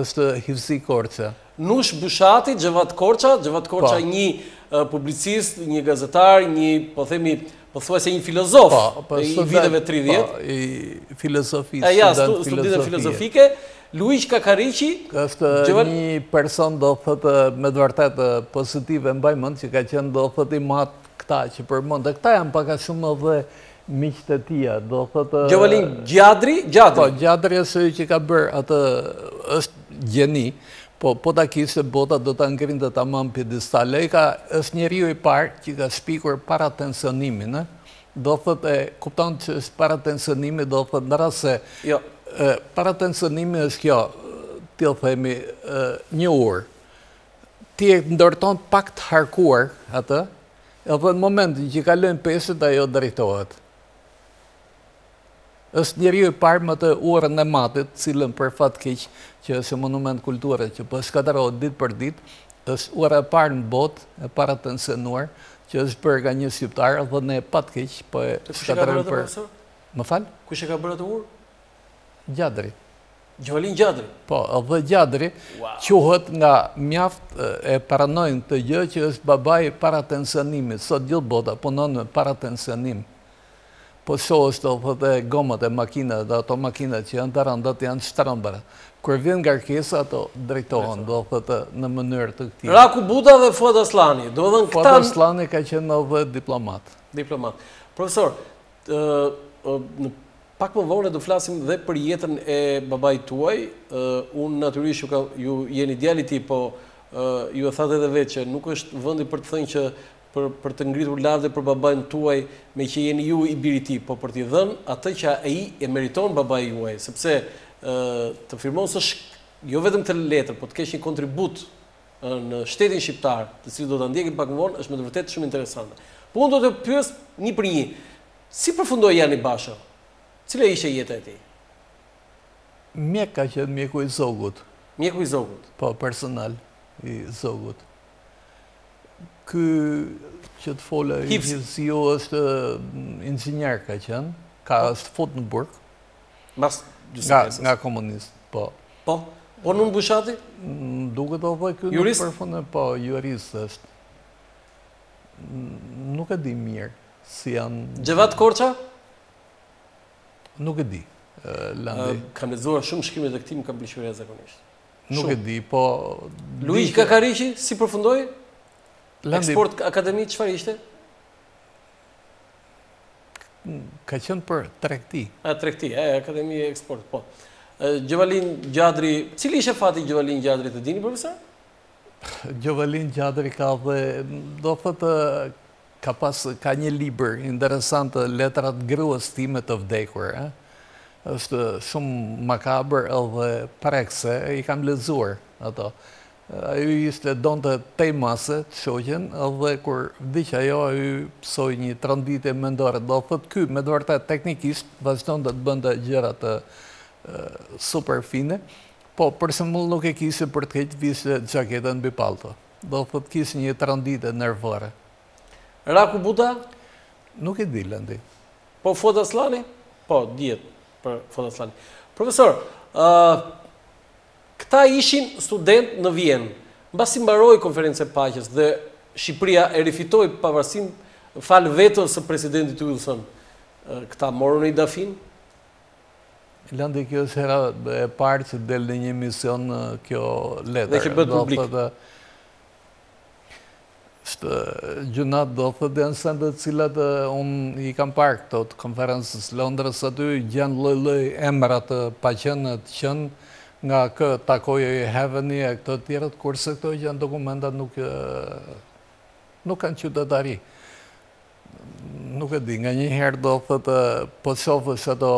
është Hirsi Korça. Nush Bushati, Xhevat Korça, Xhevat Korça po. një publicist, një gazetar, një, po themi, pothuajse një filozof po, po, i viteve 30. Po, i filozofisë, student filozofike. E ja, student filozofike. Luigj Kakarriqi, është një person do thotë me të vërtetë pozitiv e mbaj mend që ka qenë do thotë i madh këta që përmende këta janë pak a shumë dhe miqtë e tija do thotë Gjovalin Gjadri Gjadri po Gjadri është ai që ka bërë atë është gjeni po po ta kishte bota do ta ngrinte ta mban në piedestal e ka është njeriu i parë që ka shpikur paratensionimin Do thotë e kupton ç'është paratensionimi, do thotë në rast se jo, paratensionimi është kjo, të themi, një urë. Ti e ndërton pak të harkuar atë, edhe në momentin që kalojnë peshët, ajo drejtohet. Është njeriu i parë me atë urën e Matit, të cilën për fat të keq që është monument kulture që po shkatërrohet ditë për ditë, është ura e parë në botë e paratensionuar që është bërë nga një shqiptar dhe ne për fat të keq po e shkatërrojmë për Më fal? Kush e ka bërë atë urë? Gjadri. Gjovalin Gjadri? Po, dhe Gjadri quhet nga mjaft e pranojnë këtë gjë që është babai i paratensionimit. Sot gjithë bota punon me paratensionim. Po të shohësh do thotë gomat e makinave dhe ato makina që janë të rënda ato janë shtrembër. Kur vjen ngarkesa ato drejtohen do thotë në mënyrë të këtij. Raku Buda dhe Fuad Asllani, domethënë këta Fuad Asllani ka qenë edhe diplomat. Diplomat. Profesor, ne pak më vonë do flasim dhe për jetën e babait tuaj, unë natyrisht ju jeni djali i tij, po ju e thatë edhe vetë që nuk është vendi për të thënë që për për të ngritur lavde për babain tuaj me që jeni ju i biri i tij po për t'i dhënë atë që ai e meriton babai juaj sepse ë të firmosësh jo vetëm këtë letër po të kesh një kontribut në shtetin shqiptar të cilin do ta ndjekim pak më vonë është me të vërtetë shumë interesante po unë do të pyes një për një si përfundoi Jani Basho cila ishte jeta e tij mjek ka qenë mjeku i Zogut mjeku i Zogut po personal i Zogut Ky që të folë i gjithësi jo është inxinjer ka qenë, ka po. është fut në burg. Mas gjusë Nga komunistët, po. Po? Po Nush Bushati? Duke të dhe kjo në përfënë, po, jurist është. Nuk e di mirë, si janë... Xhevat Korqa? Nuk e di. Kam lexuar shumë shkrime të këtij më ka pëlqyer jashtëzakonisht. Nuk e di, po... Luigj Kakarriqi, si përfundoi? Export Akademi, çfarë ishte? Ka qenë për tregti. A, tregti, e, Akademi e Export, po. Gjovalin Gjadri, cili ishte fati i Gjovalin Gjadrit, e dini, profesor? Gjovalin Gjadri ka dhe, do thotë, Ka pas ka një libër interesant letrat gruas sime të vdekur ë është shumë makabër edhe prekëse i kam lexuar ato ai ishte donte tej mase të shoqen edhe kur vdiq ajo ai pësoi një tronditje mendore do thotë ky me të vërtetë teknikisht vazhdonte të bënte gjëra të super fine po për shembull nuk e kishte për të keq vishte xhaketën mbi pallto Do thotë kish një tronditje nervore. Raku Buda? Nuk e di Landi. Po Fuat Asllani? Po, dihet për Fuat Asllani. Profesor, ë uh, këta ishin studentë në Vjenë. Mbasi mbaroi konferenca e paqes dhe Shqipëria e rifitoi pavarësinë falë vetos së presidentit Wilson, këta morën i dafin? Landi kjo është hera e parë që del në një emision kjo letër. Dhe që bëhet publike. Është gjynah do thëtë janë sende të cilat unë i kam parë këto të konferencës së Londrës aty, gjen lloj-lloj emrash të paqenë të qenë nga kë takoje i heveni e këto tjerat, kurse këto janë dokumentat nuk kanë qytetari. Nuk e di, nganjëherë do thotë, po t'i shofësh ato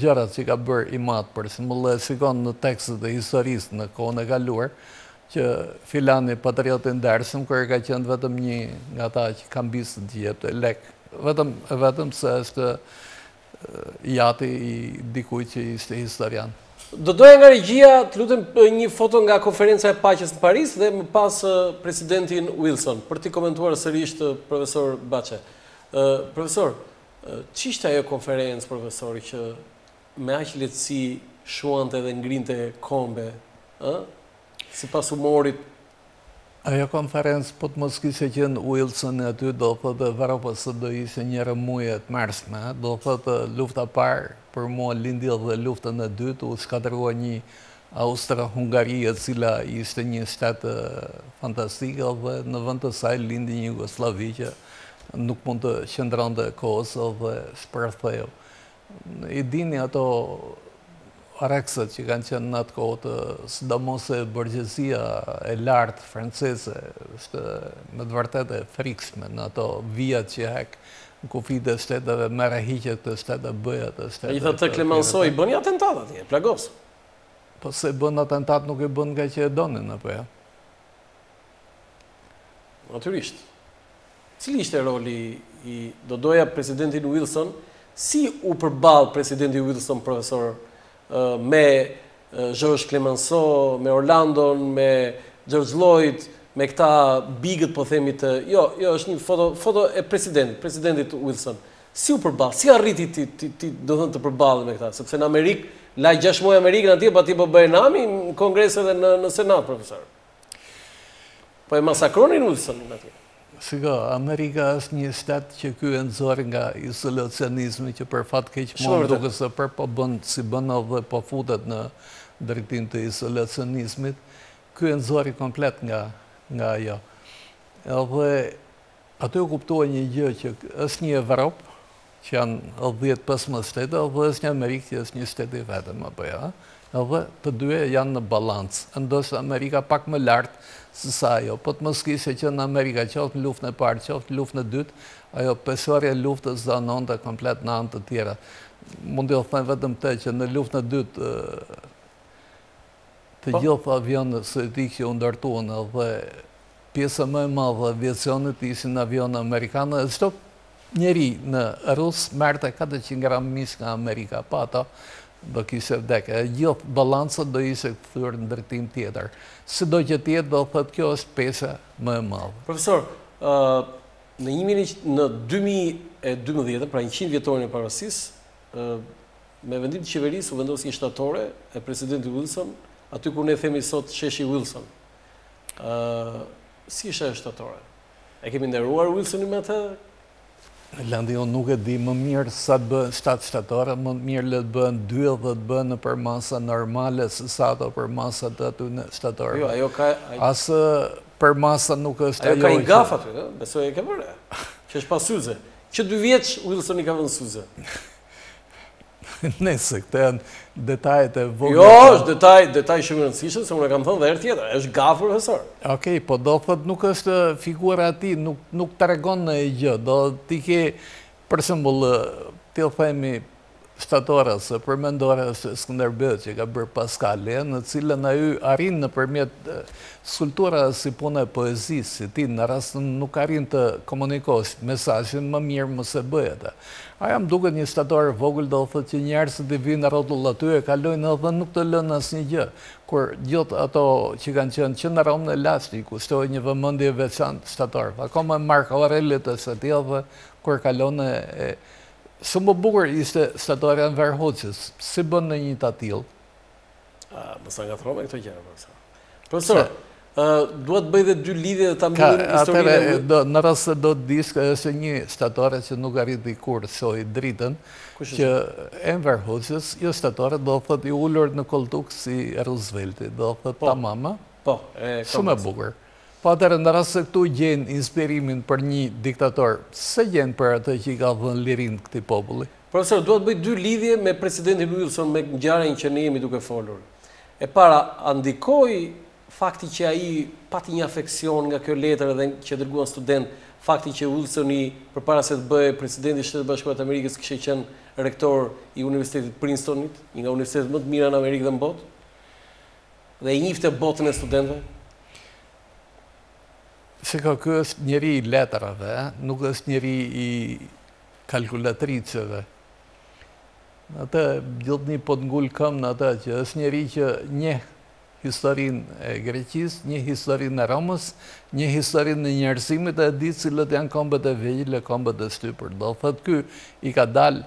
gjërat që ka bërë im atë, për shembull e shikon në tekstet e historisë në kohën e kaluar, që filani patriot i ndershëm, kur ka qenë vetëm një nga ata që kam bisë të gjithë, e lekë, vetëm e vetëm se është jati i dikujt që ishte historian. Do doja nga regjia, të lutem, një foto nga konferenca e paqes në Paris dhe më pas presidentin Wilson, për t'i komentuar sërish profesor Baçe. Profesor, ç'ishte ajo konferencë, profesor, që me aq lehtësi shuante dhe ngrinte kombe, ë? Sipas humorit Ajo konferencë po të mos kishte qenë Uilsoni aty do thotë Evropa sot do ishte një rrëmujë e tmerrshme, do thotë lufta e parë për mua lindi dhe luftën e dytë u shkatërrua një Austro-Hungari e cila ishte një shtet fantastik dhe në vend të saj lindi një Jugosllavi që nuk mund t'i qëndronte kohës dhe shpërtheu I dini ato orekset që kanë qenë në atë kohë sidomos e borgjezia e lartë franceze, është me të vërtetë e frikshme në ato vijat që heq në kufijtë e shteteve, merre hiqi këto shtete bëji ato shtete. Do thotë Klemansoit i bënë atentat atje, plagos. Po pse bën atentat nuk i bënë ngaqë e donin, apo jo. Natyrisht. Cili ishte roli i do doja presidentin Wilson, si u përball presidenti Wilson profesor me George Clemenceau, me Orlandon, me George Lloyd, me këta bigët po themi të, jo, jo është një foto, foto e president, presidentit Wilson. Si u përball, si arriti t'i t'i t'i domethënë të përballet me këta, sepse në Amerikë, e la gjashtë muaj Amerikën atje, po atje po bëhej nami në Kongres edhe në në Senat profesor. Po e masakronin Wilson atje. Shiko, Amerika është një shtet që ky e nxori nga izolacionizmi që për fat të keq mua më duket se prapë po bën si bën dhe po futet në drejtim të izolacionizmit, ky e nxori komplet nga ajo. Dhe Aty u kuptua një gjë që është një Evropë, që janë dhjetë pesëmbëdhjetë shtete dhe është një Amerikë që është një shtet i vetëm apo jo, dhe të dyja janë në balancë, e ndoshta Amerika pak më lart se sa ajo. Po të mos kishte qenë Amerika qoftë në Luftën e Parë, qoftë në Luftën e Dytë, ajo peshorja e luftës do anonte komplet në anë të tjera. Mund t'ju them vetëm këtë që në Luftën e Dytë Të gjithë avionët sovjetikë që u ndërtuan dhe pjesa më e madhe e aviacionit ishin avionë amerikanë dhe çdo njeri në Rusi merrte 400 gram mish nga Amerika, pa ato do kishte vdekur. E gjithë balanca do ishte kthyer në drejtim tjetër. Sido që të jetë, do të thotë kjo është pesha më e madhe. Profesor, ë në një mijë e në dy mijë e dymbëdhjetë, pra njëqind- vjetorin e pavarësisë, Me vendim të qeverisë u vendos një shtatore e presidentit Wilson, aty ku ne themi sot sheshi Wilson. Si e sheh atë shtatore? E kemi nderuar Wilsonin me të? Landi, unë nuk e di më mirë sa të bëhen shtatë shtatore, më mirë le të bëhen dy dhe të bëhen në përmasa normale, sesa ato përmasa të atyre shtatoreve. Jo, ajo ka... As përmasa nuk është ajo... Ajo ka një gafë, besoj e ke vënë re, që është pa syze. Që dy vjeç Wilson i ka vënë syze. Nejse, këto janë detajet e vogla. Jo, është detaj, detaj shumë i rëndësishëm se unë kam thënë dhe herë tjetër, është gafë profesor. Okej, okay, po do thot nuk është figura e tij, nuk nuk tregon ndonjë gjë. Do thotë ti ke për shembull, të themi shtatores, përmendores së Skënderbeut që ka bërë Paskali, në të cilën ai arrin nëpërmjet skulpturës si puna e poezisë, si ti në rast nuk arrin të komunikosh mesazhin, më mirë mos e bëj atë. Ajo më duket një shtatore e vogël, do të thotë që njerëzit i vijnë rrotull aty, e kalojnë edhe nuk të lë asnjë gjë. Kur gjithë ato që kanë qenë që në Romë në lashtësi i kushtohej një vëmendje e veçantë shtatoreve. Akoma Mark Aureli është atje dhe kur kalon e Shumë më bukur ishte shtatorja e Enver Hoxhës. Si bën në një të tillë? Më sa nga trome këto gjëra, për sa. Profesor, dua të bëj dhe dy lidhje dhe ta mbyllim historinë e një? Në rast se do të dish, është një shtatore që nuk arriti kurrë të shohë dritën, qe e Enver Hoxhës, jo shtatore, do të thotë i ulur në kolltuk si Roosevelti, do të thotë tamam, Po, e këmbës. Shumë e bukur. Po atëherë në rast se ti gjen inspirimin për një diktator, s'e gjen për atë që i ka dhënë lirinë këtij populli? Profesor, dua të bëj dy lidhje me presidentin Wilson me ngjarjen që ne jemi duke folur. E para, a ndikoi fakti që ai pati një afeksion nga kjo letër dhe që e dërguan studentë, fakti që Wilsoni përpara se të bëhej president i Shteteve të Bashkuara të Amerikës kishte qenë rektor i Universitetit të Princetonit, një nga universitetet më të mira në Amerikë dhe në botë? Dhe e njihte botën e studentëve? Shiko, ky është njeri i letrave, nuk është njeri i kalkulatriceve. Unë të gjithnjë po të ngul këmbë në atë, që është njeri që njeh historinë e Greqisë, njeh historinë e Romës, njeh historinë e njerëzimit e di cilat janë kombet e vegjël e kombet e shtypur. Do thotë ky i ka dalë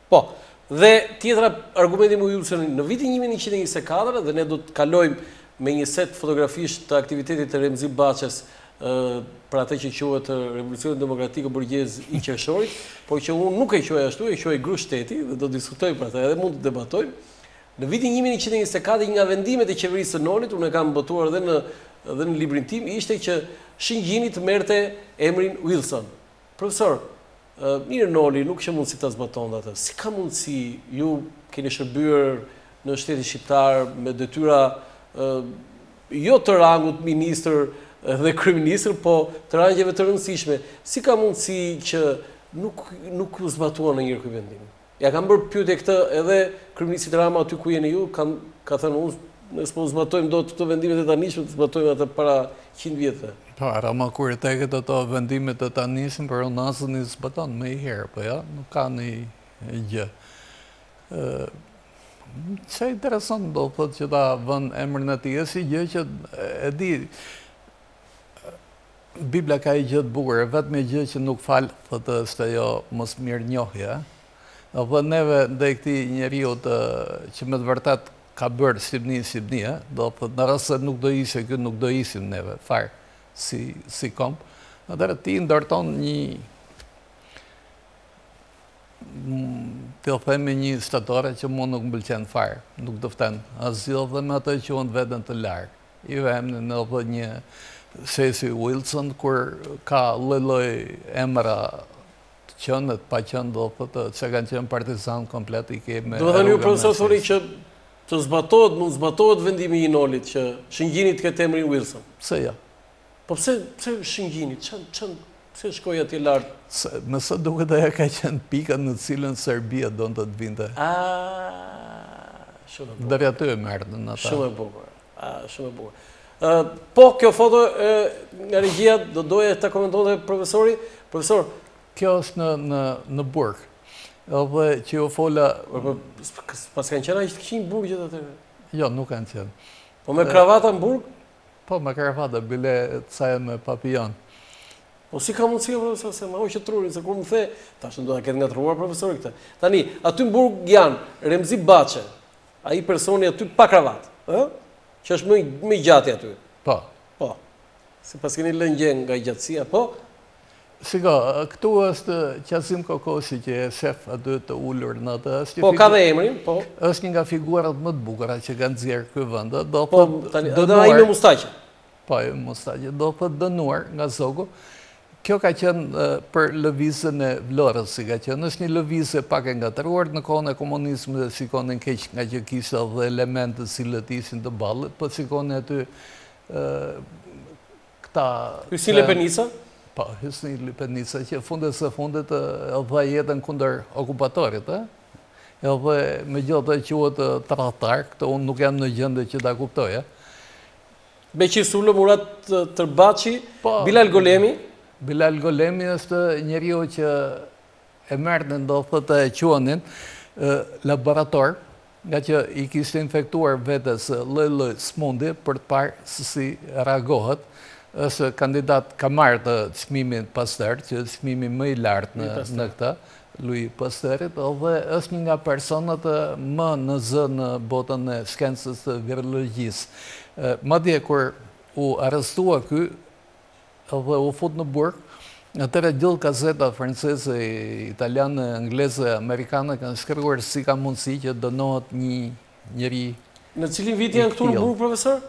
Po. Dhe tjetra argument me Wilsonin, në vitin një mijë e nëntëqind e njëzet e katër dhe ne do të kalojmë me një set fotografish të aktivitetit të Remzi Baçes ë për atë që quhet Revolucioni Demokratiko-Borgjez i Qershorit, por që unë nuk e quaj ashtu, e quaj Grusht Shteti dhe do të diskutojmë për atë, edhe mund të debatojmë. Në vitin një mijë e nëntëqind e njëzet e katër një nga vendimet e qeverisë së Nolit, unë e kam botuar edhe në edhe në librin tim, ishte që Shëngjini të merrte emrin Wilson. Profesor, mirë Noli nuk qe mundësi ta zbatonte atë. Si ka mundësi ju keni shërbyer në shtetin shqiptar me detyra jo të rangut ministër dhe kryeministër, po të rangjeve të rëndësishme. Si ka mundësi që nuk nuk u zbatua ndonjëherë ky vendim? Ia kam bërë pyetjen këtë edhe kryeministrit Rama aty ku jeni ju, kam, ka thënë unë, ne s'po zbatojmë dot këto vendimet e tanishme, të zbatojmë ato para njëqind vjetëve. Po, Rama kur i teket ato vendimet e tanishme për Unazën i zbaton menjëherë, po jo, nuk ka ndonjë gjë. Çka intereson do të thotë që ta vënë emrin e tij, është një gjë që e di Bibla ka një gjë të bukur, e vetmja gjë që nuk fal, thotë, është ajo mosmirënjohja. Dhe neve ndaj këtij njeriu që me të vërtetë ka bërë Shqipni Shqipninë, ë, do thotë, në rast se nuk do ishte ky, nuk do ishim neve farë si si komb. Atëherë ti ndërton një të themi një shtatore që mua nuk më pëlqen fare, nuk dëften asgjë dhe me atë e quan veten të larë. I vemë një një sheshi Wilson kur ka lloj lloj emra të qenë e të pa qenë domethënë se kanë qenë partizan komplet i ke me rrugë e sheshe. që të zbatohet, mund të zbatohet vendimi i Nolit që Shëngjini të ketë emrin Wilson. Pse jo. Po pse pse Shëngjini? Ça ça pse shkoi atje lart? Se me sa duket ajo ka qenë pika në të cilën Serbia donte të vinte. Ah, shumë bukur. Deri aty e merrnin ata. Shumë bukur. Ah, shumë bukur. Po kjo foto e nga regjia do doje ta komentonte profesori. Profesor, kjo është në në në burg. Edhe që u fola po, po, paskan qenë aq të këqij burgjet aty. Jo, nuk kanë qenë. Po me kravata në burg? Po me kravatë bile ca edhe me papijon. Po si ka mundësi o profesor se ma hoqët trurin, se kur më the, thashë do ta ketë ngatërruar profesori këtë. Tani, aty në burg janë Remzi Baçi, ai personi aty pa kravatë, ë? Që është më i më i gjati aty. Po. Po. Se paskeni lidhje nga gjatësia, po? Shiko, këtu është Qazim Kokoshi që e sheh aty të ulur në atë. Po, ka dhe emrin, po. është një nga figurat më të bukura që ka nxjerrë ky vend. Dhe po, të dënuar. Po, ai me mustaqe? Po, ai me mustaqe. Dhe të dënuar nga Zogu. Kjo ka qenë për lëvizjen e Vlorës, si ka qenë. është një lëvizje pak e ngatërruar, në kohën e komunizmit e shikonin keq ngaqë kishte dhe elementë, si le të ishin, të Ballit, po shikonin aty këta... Hysni Lepenica? Po, Hysni Lepenica, që fundit të fundit e dha jetën kundër okupatorit, e? Edhe me gjithatë quhet tradhtar, këtë unë nuk jam në gjendje që ta kuptoj, e? Beqir Sulo, Murat Tërbaçi, po, Bilal Golemi? Bilal Golemi është njeriu që emrin e dytë e quanin laborator, ngaqë i kishte infektuar vetes lloj-lloj sëmundje për të parë se si reagohet, është kandidat ka marrë çmimin Pasteur, që është çmimi më i lartë në në këtë, Louis Pasteurit, dhe është një nga personat më në zë në botën e shkencës të virologjisë. Madje kur u arrestua ky, dhe u fut në burg. Atëherë gjithë gazetat franceze, italiane, angleze, amerikane kanë shkruar si ka mundësi që dënohet një njeri i tillë. Në cilin vit janë këtu në burg, profesor?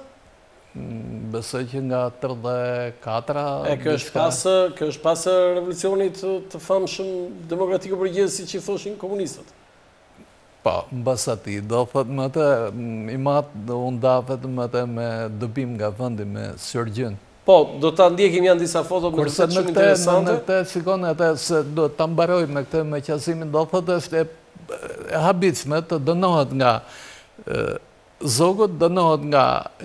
Besoj që nga tridhjetë e katër. Kjo është pas revolucionit të famshëm demokratiko-borgjez, siç i thoshin komunistët. Po, mbase ti, domethënë, Imat do u nda vetëm me atë me dëbim nga vendi me syrgjyn. Po, do ta ndjekim janë disa foto me të vërtetë shumë interesante. Kurse me këtë shiko ti se duhet ta mbaroj me këtë me Qazimin, domethënë, është e habitshme të dënohet nga Zogu, dënohet nga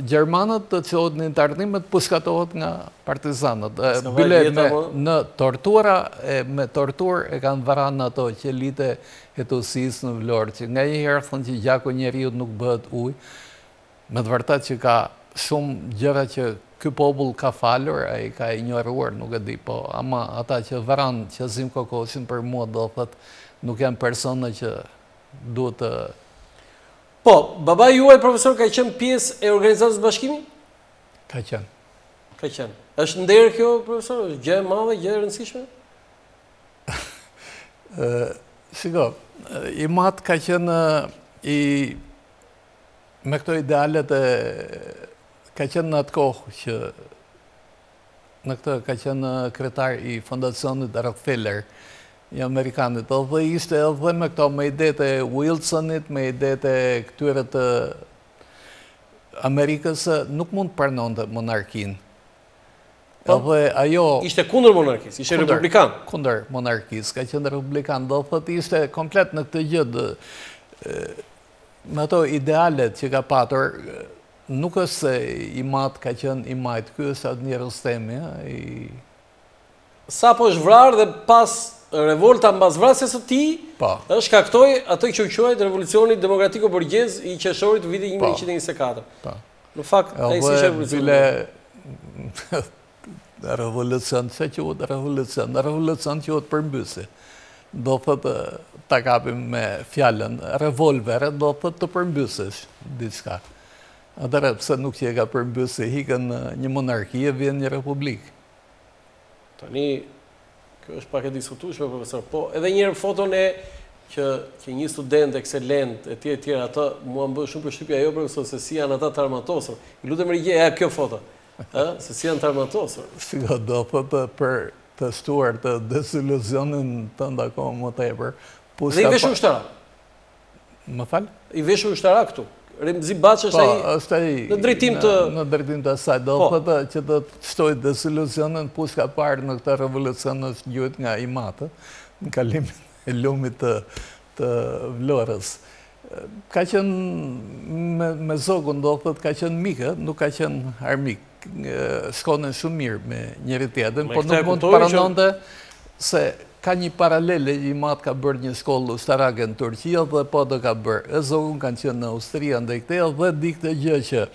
gjermanët të çohet në internimet pushkatohet nga partizanët biles me në tortura e me torturë e kanë vrarë në ato qelitë e hetuesisë në Vlorë që nganjëherë thonë që gjaku i njeriut nuk bëhet ujë me të vërtetë që ka shumë gjëra që ky popull ka falur e i ka injoruar nuk e di po ama ata që vranë Qazim Kokoshin për mua domethënë nuk janë persona që duhet të Po, babai juaj profesor ka qenë pjesë e organizatës Bashkimi? Ka qenë. Ka qenë. Është nder kjo, profesor? është gjë e madhe, gjë e rëndësishme? Shiko, Imat ka qenë i... Me këto idealet e... Ka qenë në atë kohë që në këto ka qenë kryetar i fondacionit Rockefeller, i amerikanit, dhe ishte edhe me këto, me idetë e Wilsonit, me idetë e këtyre të Amerikës, se nuk mund të pranonte monarkinë. Po, dhe ajo... Ishte kundër monarkisë, ishte republikan. Kundër monarkisë, ka qenë republikan, domethënë ishte komplet në këtë gjë, me ato idealet që ka patur, Nuk është se Imat ka qenë i majtë, ky është Avni Rustemi, ë, i. Sapo është vrarë dhe pas revolta mbas vrasjes së tij, ë, shkaktoi atë që u quajt Revolucioni Demokratiko-Borgjez i qershorit të vitit një mijë e nëqind e njëzet e katër. Në fakt, ai s'qe revolucion. Revolucion, ç'quhet revolucion? Revolucion quhet përmbysje. Domethënë, ta kapim me fjalën revolvere, do të thotë të përmbysësh diçka. Atëherë, pse nuk qenka përmbysje, ikën një monarki e vjen një republikë. Tani, kjo është pak e diskutueshme, profesor, po edhe një herë foton e, qe një student ekselent e tjera e tjera ato, mua më bën shumë përshtypje ajo, profesor, se si janë ata të armatosur. I lutem regjisë, kjo foto. Ë, se si janë t'armatosur. Si ka, do thotë per të shtuar të desiluzionin tënd akoma më tepër. Dhe i veshur ushtara. Më fal? I veshur ushtara këtu. Remzi Baç është ai. Po, është ai. Në drejtim të në drejtim të asaj. Do thotë që të shtojë desiluzionin pushka e parë në këtë revolucion është gjuajt nga Imata, në kalimin e lumit të Vlorës. Ka qenë me Zogun, do thotë ka qenë mik, nuk ka qenë armik. Shkonin shumë mirë me njëri-tjetrin, po nuk mund të pranonte se ka një paralele im atë ka bërë një shkollë ushtarake në Turqi dhe po do ka bërë. Me Zogun kanë qenë në Austri andej këtej dhe diktë gjë që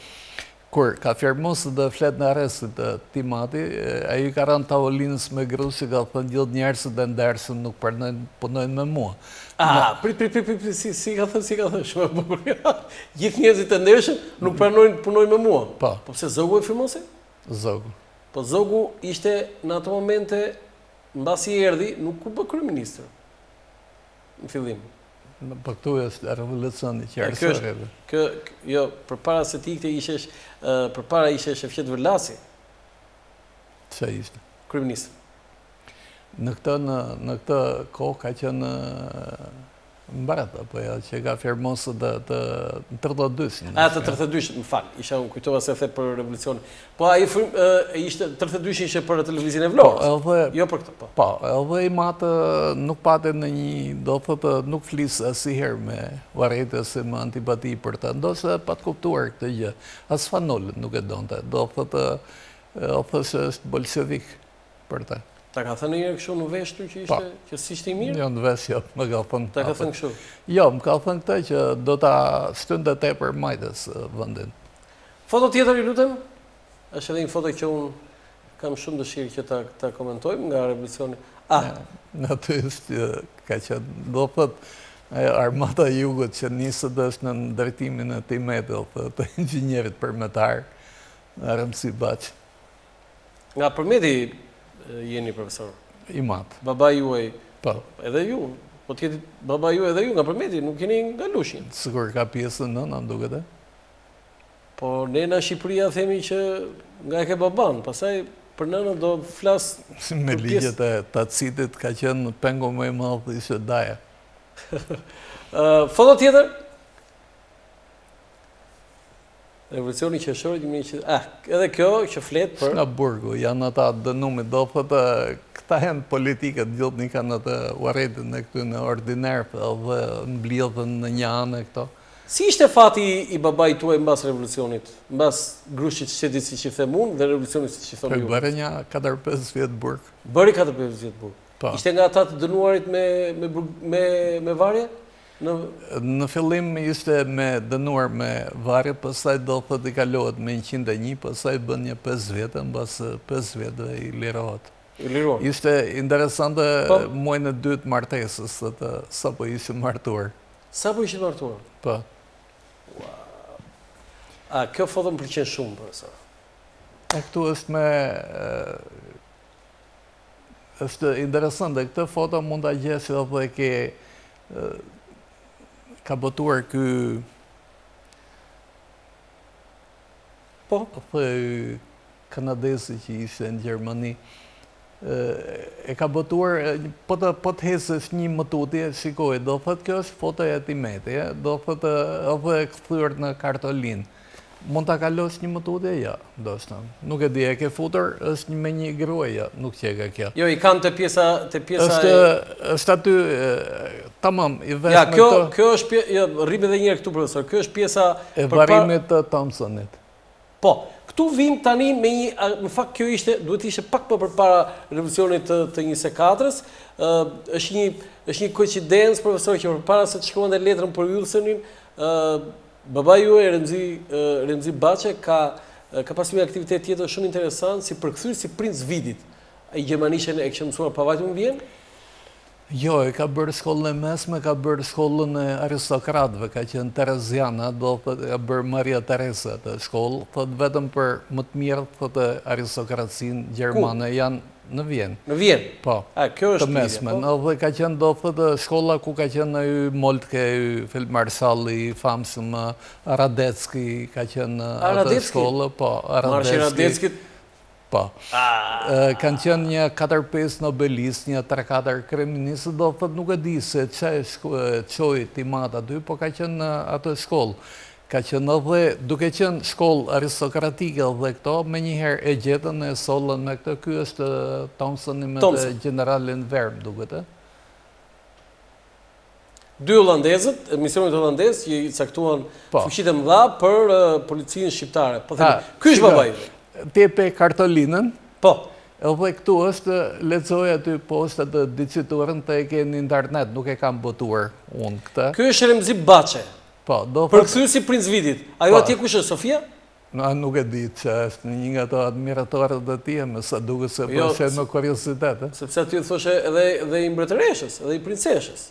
Kur ka firmosur dhe fletarrestin e tim eti, ai i ka rënë tavolinës me grusht e ka thënë gjithë njerëzit e ndershëm nuk pranojnë të punojnë me mua. Ah, prit, prit, prit, prit, si, si ka thënë, si ka thënë, shumë e bukur. gjithë njerëzit e ndershëm nuk pranojnë të punojnë me mua. Po. Po pse Zogu e firmosi? Zogu. Po Zogu ishte në ato momente mbasi erdhi, nuk u bë kryeministër. në fillim. Në për këtu revolucion i qershorit. Kë, jo, për para se të ikte ishte, përpara ishte Shefqet Vërlaci. Pse ishte? Kryeministër. Në këtë, në, në këtë kohë ka qenë mbret, apo jo, që ka firmosur dhe në 32. A, të 32, më fal, isha unë kujtova se the për revolucion, Po ai ishte 32-shin ishte për lëvizjen e Vlorës. Po, edhe jo për këtë, po. Po, edhe im atë nuk pati ndonjë, do të thotë nuk fliste asnjëherë me urrejtje ose me antipati për të. Ndoshta pat kuptuar këtë gjë. As Fan Nolin nuk e donte. Do të thotë thoshte se është bolshevik për të. Ta ka thënë njëherë kështu në vesh ty që ishte po. që s'ishte i mirë? Jo në vesh, jo, më ka thënë. Ta ka thënë kështu. Jo, më ka thënë këtë që do ta shtynte tepër majtës vendin. Foto tjetër ju lutem? Është edhe një foto që unë kam shumë dëshirë që ta ta komentojmë nga revolucioni. Ah, natyrisht që ka qenë. Do thotë ajo armata e jugut që nisët dhe është në drejtimin e tim eti, të inxhinierit përmetar, Remzi Baç. Nga Përmeti jeni profesor? Im atë. Baba juaj? Po. Edhe ju? Po të jetë baba juaj edhe ju nga Përmeti, nuk jeni nga Lushnja? Sikur ka pjesën nëna duket e? Po ne në Shqipëri themi që nga e ke baban, pastaj për nënën do flasim... Me ligjet e Tacitit ka qenë pengu më i madh ishte daja. Foto tjetër? Revolucioni i qershorit, një mijë që... Ah, edhe kjo që flet për... Është ka burgu, janë ata të dënumit, do thotë, këta janë politikët, gjithnjë kanë atë lagjen e tyre, këta ordinerë, dhe mblidhen në një anë e këto. Si ishte fati i babait tuaj mbas revolucionit, mbas grushtit të shtetit siç i them unë dhe revolucionit siç i thoni ju? Po bëri një katër pesë vjet burg. Bëri katër pesë vjet burg. Po. Ishte nga ata të dënuarit me me me me varje? Në në fillim ishte i dënuar me varje, pastaj do thotë i kalohet me 101, pastaj bën një pesë vjet, mbas pesë vjetëve lirohet. I lirohet. Ishte interesante po. muajin e dytë të martesës, do thotë sapo ishim martuar. Sapo ishit martuar? Po. Wow. A kjo foto më pëlqen shumë për sa? E këtu është më është interesant dhe këtë foto mund ta gjesh edhe dhe e ka botuar ky Po, theu kanadezi që ishte në Gjermani. E ka botuar, po të, po të ecësh një më tutje, shikoje, do thotë kjo është fotoja e tim eti, do thotë edhe e kthyer në kartolinë. Mund ta kalosh një më tutje? Ja, jo, do thotë. Nuk e di, e ke futur, është një me një grua, ja, jo, nuk e ka kjo. Jo, i kam te pjesa, te pjesa... është, është aty, Tamam, i veshur me të... Ja, kjo është pjesa... Jo, rrimë edhe njëherë këtu, profesor. Kjo është pjesa... E varrimit të Thomsonit. Po, këtu vijmë tani me një... Në fakt, kjo ishte... Duhet të ishte pak për përpara revolucionit të njëzet e katrës. është një... është një koincidencë, profesor, që përpara se të shkruante letrën për Wilsonin, babai juaj Remzi, Remzi Baçe ka, ka pas një aktivitet tjetër shumë interesant si përkthyesi i princ Vidit. Gjermanishten e kishte mësuar pa vajtur në Vjenë? Jo, e ka bërë shkollën e mesme, ka bërë shkollën e aristokratëve, ka qenë Tereziana, do thotë ka bërë Maria Tereza atë shkollë, do thotë vetëm për më të mirët, do thotë aristokracinë gjermane janë në Vjenë. Në Vjenë. Po. Ah, kjo është. Të mesmen, edhe ka qenë do thotë shkolla ku ka qenë ai Moltke, ai feldmarshalli i famshëm Radecki, ka qenë atë shkollë, po, Radecki. Marshi Radeckit Po. Kanë qenë një 4-5 nobelistë, një 3-4 kryeministra, do të thotë nuk e di si e çoi tim atë aty, po ka qenë në atë shkollë. Ka qenë edhe duke qenë shkollë aristokratike dhe këto, me njëherë e gjetën e sollën me këta, ky është Thomsoni me gjeneralin De Veer, më duket. Dy holandezët, të misionit holandez që i caktuan po. fuqitë e mëdha për policinë shqiptare. Po themi, ky është babai. Ti e pe kartolinën? Po. Edhe këtu është lexoje aty poshtë atë diçiturën, e ke në internet, nuk e kam botuar unë këtë. Ky është Remzi Baçe. Po, do thotë. Përkthyesi i princ Vidit. Ajo po. atje kush është Sofia? Na nuk e di që është një nga ato admiratorët e tij, me sa duket, se po e sheh me kuriozitet, ë. Sepse aty thoshte edhe edhe i mbretëreshës, edhe i princeshës.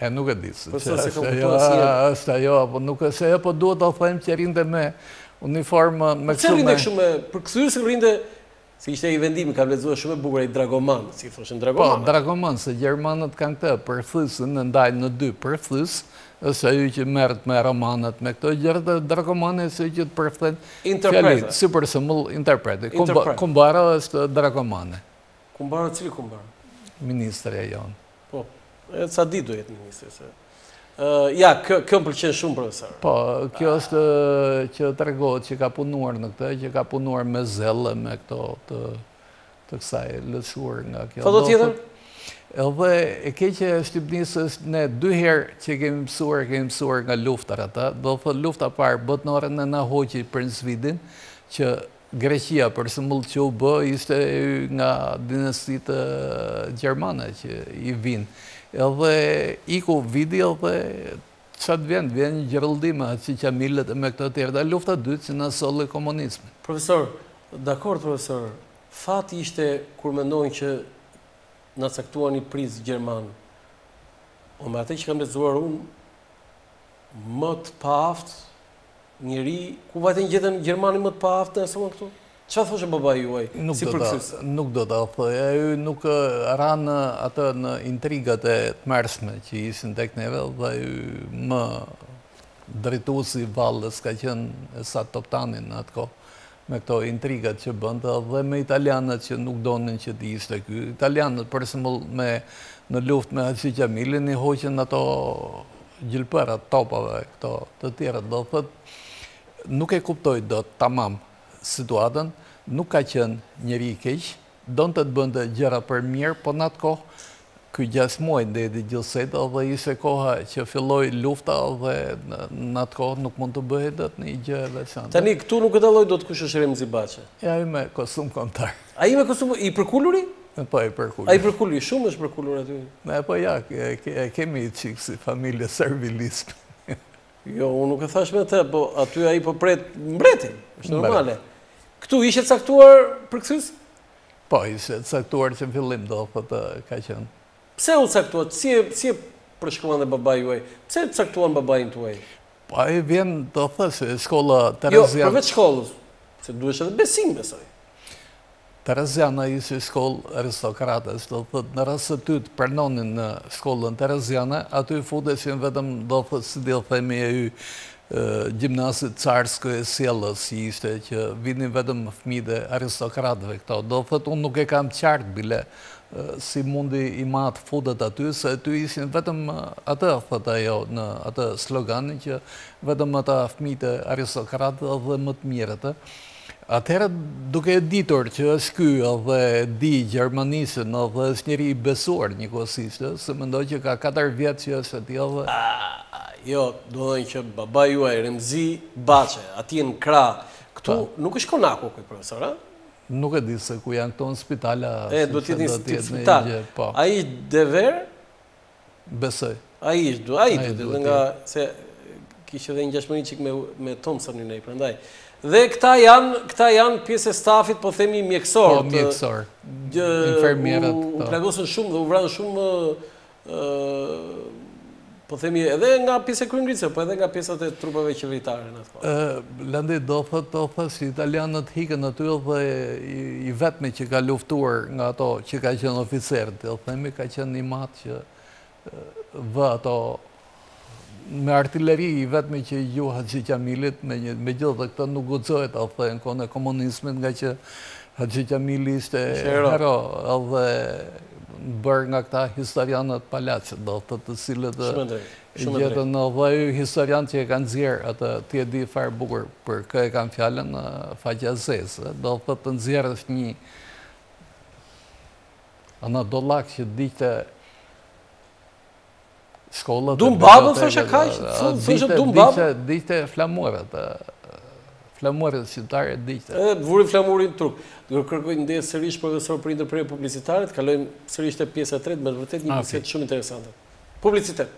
E nuk e di se është ajo apo nuk është ajo, po duhet ta them që rrinte me uniformë me kështu me. Po pse rrinte kështu, më përkthe si rrinte Si ishte ai vendimi, kam lexuar shumë e bukur ai Dragoman, si i thoshin Dragoman. Po, Dragoman, se gjermanët kanë këtë, përkthyesin e ndajnë në dy, përkthyes është ai që merret me romanet, me këto gjëra dhe Dragomani është ai që të përkthen fjalët, si për shembull interpreti. Kumbaro është Dragomani. Kumbaro, cili Kumbaro? Ministrja jonë. Po, edhe ca ditë do jetë ministre, se... Ja, kjo më pëlqen shumë, profesor. Po, kjo është që tregohet që ka punuar në këtë, që ka punuar me zell, me këto të të kësaj lëshuar nga kjo. Ça do tjetër? Edhe e keqja e Shqipnisë është ne dy herë që kemi mësuar, kemi mësuar nga luftërat, do thotë lufta e parë botërore na hoqi princ Vidin, që Greqia për shembull që u bë ishte nga dinastitë gjermane që i vijnë. Edhe iku Vidi edhe ça të vjen, vjen një gjurulldi me Haxhi Qamilët e me këto të tjera. Dhe lufta e dytë që na solli komunizmin. Profesor, dakord profesor, fat ishte kur mendon që na caktuan një princ gjerman. Po me atë që kam lexuar unë, më të paaftë njeri, ku vajtën e gjetën në Gjermani më të paaftë na e sollën këtu? Qa thoshe baba juaj? Si përkthyes? Nuk do të thoja, ai nuk ra në ato intrigat e tmerrshme që ishin tek neve dhe udhëdrejtuesi i valles ka qenë Esat Toptani në atë kohë. me këto intrigat që bënte dhe me italianët që nuk donin që të ishte ky. Italianët, për shembull, me në luftë me Haxhi Qamilin i hoqën ato gjilpërat e topave, këto të tjera. Do thotë nuk e kuptoj dot tamam situatën, nuk ka qenë njeri i keq, Donte të bënte gjëra për mirë, por n'atë kohë ky gjashtë muaj ndenji gjithsej, dhe ishte koha që filloi lufta dhe n'atë kohë nuk mund të bëhej dot një gjë e veçantë. Tani këtu nuk e dalloj dot kush është Rexhep Baçe. Ja, ai me kostum kombëtar. Ai me kostum, i përkuluri? Po, i përkuluri. Ai i përkuluri, shumë është përkulur aty. Po ja, e kemi çik si familje servilizmin. Jo, unë nuk e thashë me atë, po aty ai po pret mbretin, është normale. Këtu ishte caktuar përkthyes? Po, ishte caktuar që në fillim do, thotë ka qenë. Pse u caktua? Si e, si e përshkruan dhe babai juaj? Pse e caktuan babain tuaj? Po, ai vjen, do thotë, shkolla Terezian. Jo, përveç shkollës, se duhej edhe besim, besoj. Terezjana ishte shkollë aristokratësh, do të thotë në rast se ty të pranonin në shkollën terezjane, aty futeshin vetëm do të thotë si do themi e si gjimnazi Carskoje Sello që ishte që vinin vetëm fëmijët e aristokratëve këto. Do të thotë unë nuk e kam qartë bile si mundi Imami të futet aty se aty ishin vetëm atë thotë ajo në atë sloganin që vetëm ata fëmijët e aristokratëve dhe më të mirët ë. Atëherë duke e ditur që është ky edhe e di gjermanishën edhe është njeri i besuar njëkohësisht ë, se mendoj që ka katër vjet që është atje edhe. Ahh, jo, domethënë që babai juaj Remzi Baçe, atje në krah, këtu nuk është konaku ky profesor ë? Nuk e di se ku janë këto në spitala, sepse do të jetë në një spital, po. Ai është De Veer? Besoj. Ai ish duhet, ai duhet, edhe ai se kishte edhe një ngjashmëri çik me me Thompsonin ne, prandaj. Dhe këta janë, këta janë pjesë e stafit, po themi mjekësor. Po mjekësor. Gjë infermierët. Po. U plagosën shumë dhe u vranë shumë ë po themi edhe nga pjesa e kryengritësve, po edhe nga pjesat e trupave qeveritare në Blendi do thotë do thotë si italianët ikën aty dhe i vetmi që ka luftuar nga ato që ka qenë oficer do themi ka qenë Imami që me ato me artileri i vetmi që i gjuan Haxhi Qamilit me një me gjithë dhe këtë nuk guxonte ta thoshte në kohën e komunizmit nga që Haxhi Qamili ishte hero i bërë nga këta historianët palaço do të thotë të cilët Shumë e drejtë. Gjetën edhe një historian që e ka nxjerrë atë, ti e di fare bukur për kë e kam fjalën një faqezezë. Do të thotë të nxjerrësh një anadollak që digjte shkollat... Dum babën, thoshte kaq? Thoshe dum babën? Digjte flamurët, flamurët shqiptarë digjte. E, vuri flamurin turk. Ju kërkoj ndjesë sërish profesor për ndërprerjen publicitare, kalojmë sërish te pjesa e tretë, me të vërtetë një pjesë shumë interesante. Publicitet.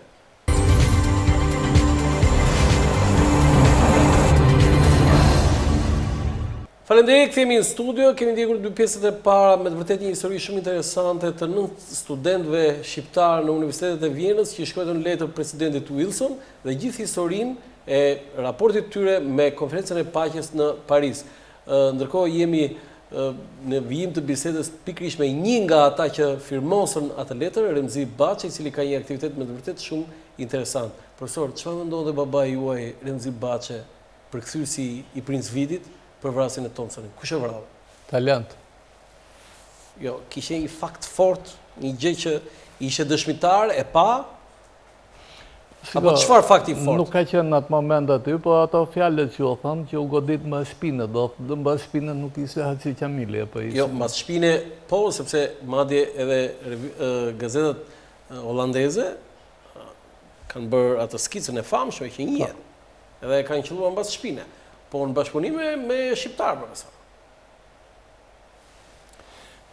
Faleminderit, kthehemi në studio, kemi ndjekur dy pjesët e para me të vërtetë një histori shumë interesante të nëntë studentëve shqiptarë në universitetet e Vjenës që i shkruajtën letër presidentit Wilson dhe gjithë historinë e raportit tyre me konferencën e Paqes në Paris. Ndërkohë jemi në vijim të bisedës pikërisht me një nga ata që firmosën atë letër, Remzi Baçe, i cili ka një aktivitet me të vërtetë shumë interesant. Profesor, çfarë mendonte babai juaj Remzi Baçe, përkthyrësi i Princ Vidit, për vrasjen e Thompsonit? Kush e vrau? Italianët. Jo, kishte një fakt fort, një gjë që ishte dëshmitar e pa, Apo çfarë fakti fort? Nuk ka qenë në atë moment aty, po ato fjalët që thonë, që u godit mbas shpine, do thotë mbas shpine nuk ishte Haxhi Qamili, apo ishte? Jo, mbas shpine, po, sepse madje edhe gazetet holandeze kanë bërë atë skicën e famshme që një, edhe e kanë qëlluar mbas shpine, po në bashkëpunim me shqiptarë, për nësa.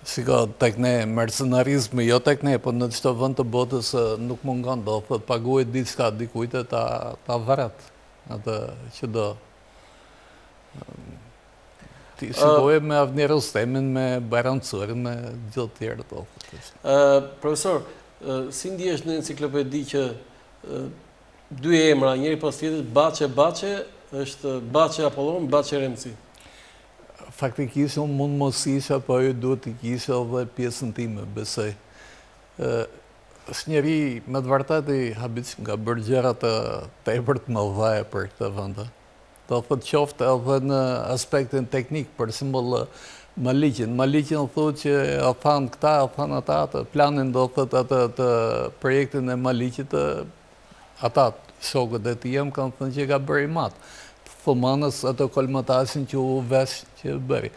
Shiko, tek ne mercenarizmi, jo tek ne, po në çdo vend të botës nuk mungon, do thotë paguhet diçka dikujt e ta ta vret atë që do. Ti shikoje me Avni Rustemin, me Bajram Curin, me gjithë të tjerë do. Ë, profesor, si ndihesh në enciklopedi që dy emra, njëri pas tjetrit, Baçe Baçe, është Baçe Apollon, Baçe Remzi? Faktikisht unë mund mos isha, po ai duhet të kishte dhe pjesën time, besoj. Është njeri me të vërtetë i habitshëm, ka bërë gjëra tepër të mëdhaja për këtë vend. Do thotë qoftë edhe në aspektin teknik, për shembull Maliqin. Maliqin thuhet që e thanë këta, e thanë ata, planin do thotë atë të projektin e Maliqit Ata, shokët e tij, ma kanë thënë që e ka bërë im atë. Thumanës atë kolmatazhin që u vesh që bëri.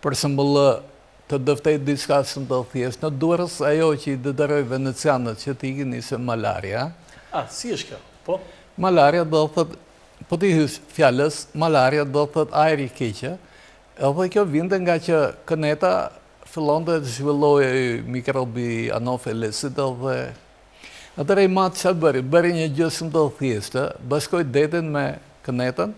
Për shembull, të dëftej diçka shumë të thjeshtë. Në Durrës ajo që i detyroi venecianët që të ikin ishte malaria. A, si është kjo? Po. Malaria do të thotë po t'i hysh fjalës, malaria do të thotë ajër i keq. Edhe kjo vinte ngaqë këneta fillonte të zhvillohej mikrobi i anofelesit dhe Atëherë im atë çfarë bëri? Bëri një gjë shumë të thjeshtë, bashkoi detin me kënetën,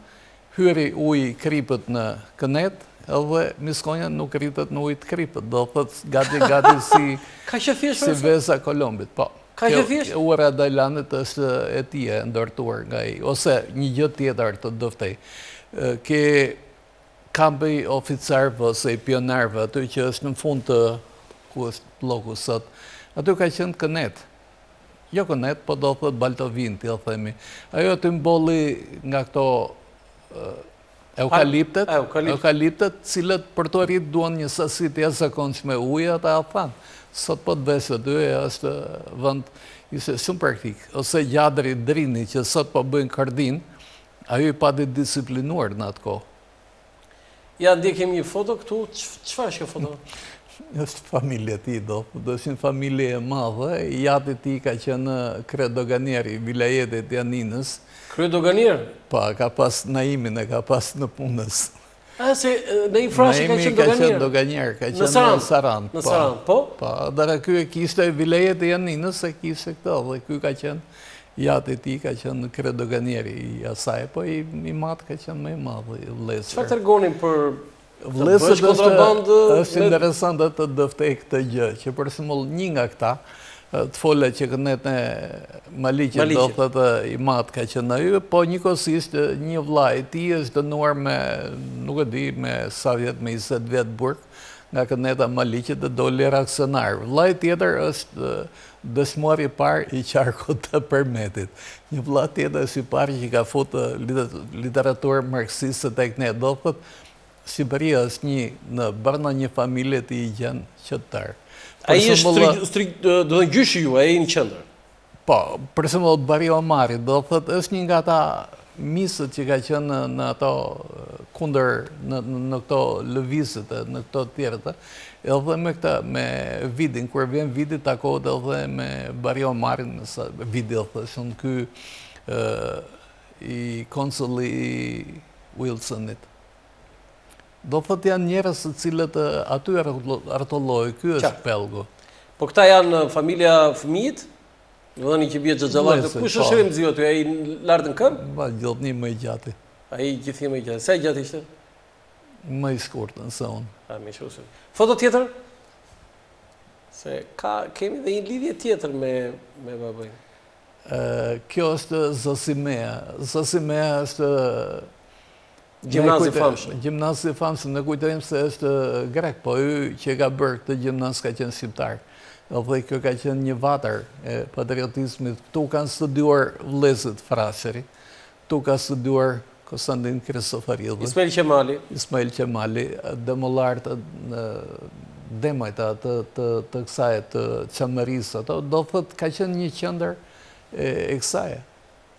hyri uji i kripët në kënetë dhe mishkonja nuk rritet në ujë të kripët, do të thotë gati gati si si veza e Kolombit. Po. Kaq e thjeshtë? Ura e Dajlanit është e tij e ndërtuar nga ai ose një gjë tjetër të dëftej. Ke Kampi i oficerëve ose i pionerëve aty që është në fund të ku është blloku sot, aty ka qenë kënetë. Jo kënetë, po do thotë baltovinë, t'i themi. Ai aty mbolli nga këto eukaliptet, eukaliptet, të cilët për t'u rritur duan një sasi të jashtëzakonshme uji, ata e thanë. Sot po të vesh aty, është vënd, ishte shumë praktik. Ose Gjadri, Drini, që sot po bëjnë kërdinë, Ai i pati disiplinuar në atë kohë. Ja, ne kemi një foto këtu, çfarë është kjo foto? Është familja e tij, do thotë është një familje e madhe, i ati i tij ka qënë kryedoganieri i vilajetit të Janinës. Kryedoganier? Po, ka pas Naimin, e ka pas nëpunës. A, se Naim Frashëri ka qenë doganier. Naimi ka qenë doganier, ka qenë në Sarandë. Në Sarandë, po? Po, dhe ka kjo e kishte vilajeti i Janinës e kishte këto, dhe ky ka qenë, i ati i tij ka qenë kryedoganier i asaj, po i madhi ka qenë më i madh, vëllezër. Ça të tregonin për të bësh kontrabandë? Vëllezërit është interesant dhe të dëftej këtë gjë, që për shembull një nga këta, Të fola që kënetën e Maliqit, do të thotë i madhi ka qenë ai, po njëkohësisht një vëlla i tij është dënuar me, nuk e di, me sa vjet, me 20 vjet burg, nga këneta e Maliqit dhe doli reaksionar. Vëllai tjetër është dëshmori i parë i qarkut të Përmetit. Një vëlla tjetër është i pari që ka futur literaturë marksiste tek ne, do të thotë Shqipëria është një, brenda një familje ti i gjen që të tërë. Ai është strik, do të gjyshi juaj, ai në qendër? Po, për shembull dhe Bahri Omari, do të thotë është një nga ata miqtë që ka qenë në ato kundër, në këto lëvizjet, në këto të tjerët, edhe me këta, me Vidin, kur vjen Vidi, takohet edhe me Bahri Omarin, nësa Vidi dhe thotë shumë, ky konsulli i Wilsonit. Do të thotë janë njerëz të cilët aty rrotullohej, ky është pellgu. Po këta janë familja fëmijët? Do thoni që bie xhaxhalla. Kush është shërim zi aty? Ai lart në këmbë? Ma gjithnjë më i gjati. Ai gjithnjë më i gjati. Sa i gjati ishte? Më i shkurtër se unë. A, me shusën. Foto tjetër? Se ka, kemi dhe një lidhje tjetër me, me babain. Kjo është Zosimea. Zosimea është Gjimnaz i famshëm. Gjimnaz i famshëm, ne kujtojmë se është grek, po ai që ka bërë këtë gjimnaz ka qenë shqiptar. Dhe kjo ka qenë një vatër e patriotizmit. Këtu kanë studiuar vëllezërit Frashëri, këtu ka studiuar Kostandin Kristoforidhi. Ismail Qemali. Ismail Qemali, Demollarët, Demajt, të kësaj të Çamërisë. Do thotë ka qenë një qendër e kësaj.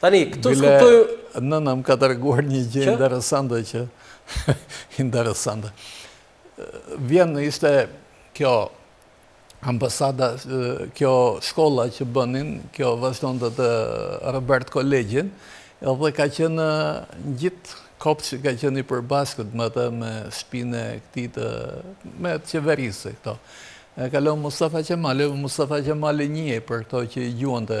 Tani, këtu s'kuptoj... Bile, nëna më ka treguar një gjë interesante që... Interesante. Vjen në ishte kjo ambasada, kjo shkolla që bënin, kjo vazhdonte te Robert Kolegji, edhe ka qenë një gjithë kopsht që ka qenë i përbashkët me të, me shpinë e këtij, me të qeverisë këto. E kalon Mustafa Qemali, Mustafa Qemali një e për këto që i gjuante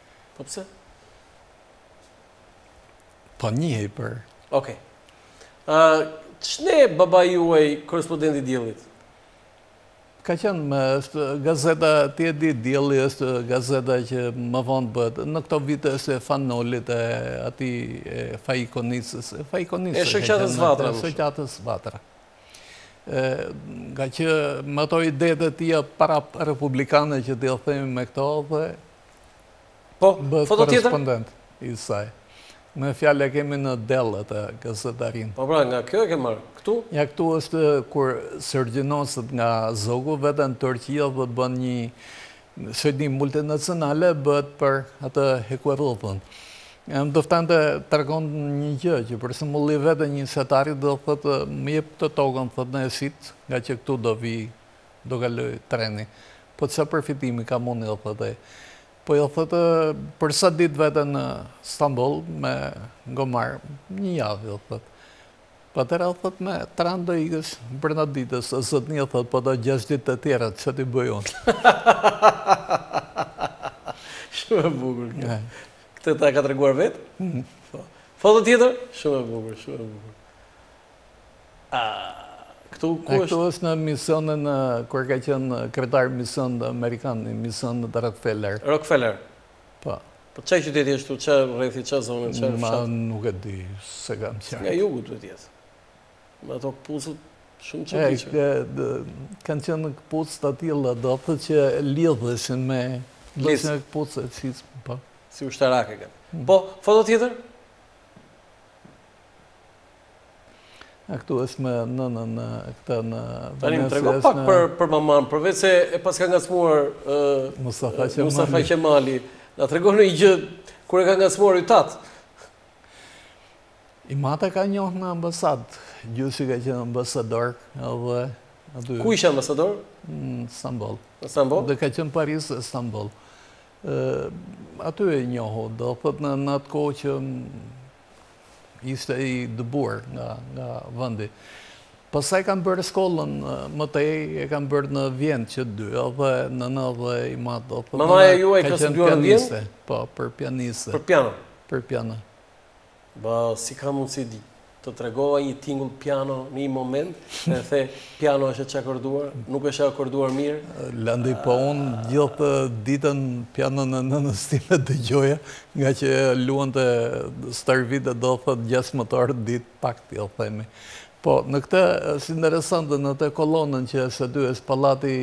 Po pse? Po njihej për... Okej. Që ne babai juaj korrespondent i Diellit? Ka qenë me është gazeta, ti e di, Dielli është gazeta që më vonë bëhet. Në këto vite është e Fan Nolit e atij e Faik Konicës. E Faik Konicës. E shoqatës Vatra. E shoqatës Vatra. Ngaqë me ato idetë e tija pararepublikane që t'ia themi me këto dhe Po, foto tjetër? Bëhet korrespondent i saj. Me fjalë e kemi në dell të gazetarin. Po pra, nga kjo e ke marrë. Këtu? Ja këtu është kur syrgjynoset nga Zogu, vete në Turqi dhe bën një shoqëri multinacionale, bëhet për atë hekurudhën. Më dëfton të tregon një gjë, që për shembull i vete një fshatari dhe thotë më jep ti tokën, thotë na e shit, ngaqë këtu do vijë do kalojë treni po ça përfitimi kam unë jo thotë ai po jo thotë për sa ditë vete në Stamboll me gomar një javë jo thotë po atëherë jo thotë me tren do ikësh brenda ditës o zotni jo thotë po ato gjashtë ditë të tjera ç'ti bëj unë shumë e bukur këtë ta ka treguar vetë foto tjetër shumë e bukur shumë e bukur Këtu ku është? Këtu është në misionin kur ka qenë kryetar i misionit amerikan, i misionit Rockefeller. Rockefeller. Po. Po çfarë qyteti është këtu, çfarë rrethi, çfarë zone, çfarë fshati? Ma nuk e di, s'e kam qartë. Nga jugu duhet të jetë. Me ato këpucët shumë çuditshme. Kanë qenë ato këpucë të tilla, do të thotë që lidhëshin me Lidhëshin me këpucë e çizme, po. Si ushtarake kanë. Po, foto tjetër? A këtu është me nënën në këtë në Venezuela. Tani më trego pak për mamanë, përveç se e paska ngacmuar Mustafa Qemali. Na trego ndonjë gjë, kur e ka ngacmuar yt atë? Im atë e ka njoh në ambasadë, gjyshi ka qenë ambasador. Ku ishte ambasador? Në Stamboll. Në Stamboll? Dhe ka qenë Paris dhe Stamboll. Aty e njohu, do thotë në atë kohë që ishte i dëbuar nga vendi. Pastaj kanë bërë shkollën më tej, e kanë bërë në Vjenë që dy, dhe nëna dhe im atë. Mamaja juaj ka studiuar në Vjenë? Po, për pianiste. Për piano? Për piano. Ba, si ka mundësi të dëgjove një tingull piano një moment, e the, Piano është e çakorduar, nuk është e akorduar mirë. Landi, po unë gjithë ditën pianon e nënës time dëgjoja, ngaqë luante stërvitej, do thotë gjashtë orë në ditë pak t'ia themi. Po, në këtë, është interesante, në atë kolonën që është aty, është pallati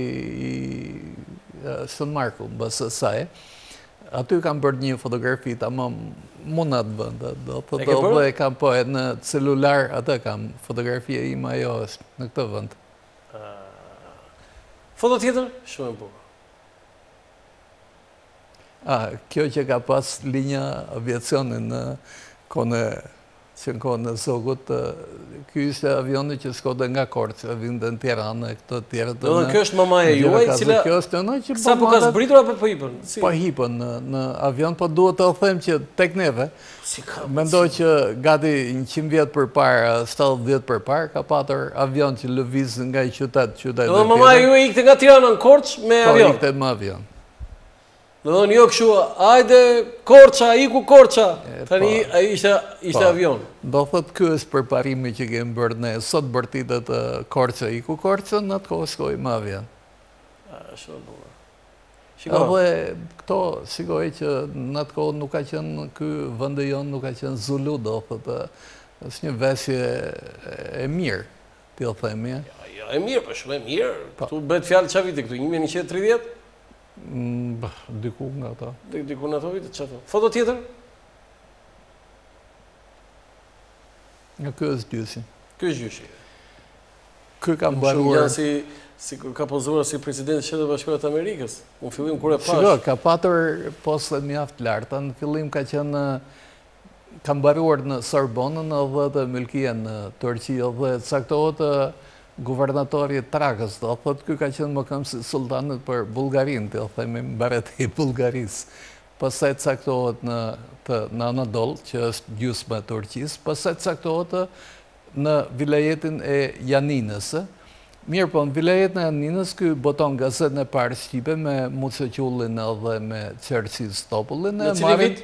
i San Markos, pas asaj, Aty kam bërë një fotografi tamam mu në atë vend, domethënë e kam po e në celular, atë kam fotografi e imja, ajo është në këtë vend. Foto tjetër, shumë e bukur. A, kjo që ka pas linja aviacioni në kohën e Që në kohën e Zogut, ky ishte avioni që shkonte nga Korça, vinte në Tiranë, e këto të tjera të në... Dhe kjo është mamaja juaj, cila... Kjo është në që... Sapo ka zbritur apo po hipën? Po hipën në avion, po duhet të them që tek neve, mendoj që gati 100 vjet përpara, 70 vjet përpara, ka patur avion që lëvizte nga një qytet, qytete të tjera. Dhe mamaja juaj ikte nga Tirana në Korçë me po, avion? Po ikte me avion. Edhe një, jo kështu, hajde, Korça, iku Korça, te një, a ishte, ishte po. avion. Do të thotë ky është përparimi që kemi bërë ne, sot bërtitet Korça, iku Korça, në atë kohë shkoje me avion. A, shumë në bërë. Shiko. Dhe këto, shiko që në atë kohë nuk ka qënë, ky vendi jonë nuk ka qënë zulu, do të thotë, është një veshje e mirë, të themi. Ja, ja, e mirë, por po shumë e mirë, po. këtu bëhet fjalë që vitet këtu, 1930? Diku nga ato. Diku nga ato vite, që të. Foto tjetër? Nga ky është gjyshi. Ky është gjyshi. Kjo ka më bërë. Shumë gjanë si, si ka pozuar si president i Shteteve të Bashkuara të Amerikës. Unë në fillim kur e pashë. Shiko, ka patur poste mjaft të larta. Në fillim ka qenë ka mbaruar në Sorbonën dhe të Mylkijen në Turqi dhe caktohet guvernatori i Trakës, do thotë ky ka qenë mëkëmbësi i sulltanit për Bulgarinë, të themi mbreti i Bulgarisë, pastaj caktohet në të në Anadol, që është gjysma e Turqisë, pastaj caktohet në vilajetin e Janinës. Mirëpo, në vilajetin e Janinës, ky boton gazetën e parë shqipe me Muço Qullin dhe me Çerçiz Topullin. Në cilin vit?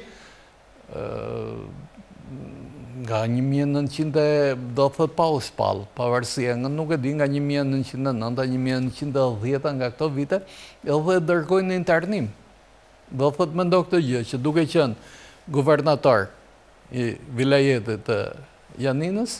nga një mijë e nëntëqind e do të thotë pa u shpallur pavarësia, nga nuk e di nga një mijë e nëntëqind e nënta, një mijë e nëntëqind e dhjeta nga këto vite, edhe e dërgojnë në internim. Do të thotë mendo këtë gjë, që duke qënë guvernator i vilajetit të Janinës,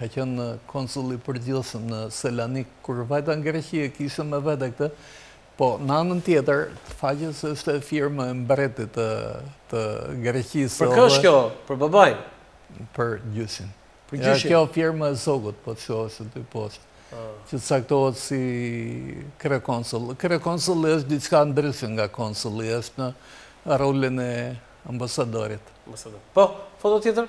ka qenë konsull i përgjithshëm në Selanik, kur vajta në Greqi e kisha me vete këtë, po në anën tjetër, të faqes është firma e mbretit të Greqisë. Për kë është kjo, për babain? Për gjyshin. Për gjyshin? Ja, kjo firma e Zogut, po të shohësh te poshtë, ah. që të caktohet si kryekonsull. Kryekonsulli është diçka ndryshe nga konsulli, është në rolin e ambasadorit. Ambasador. Po, foto tjetër?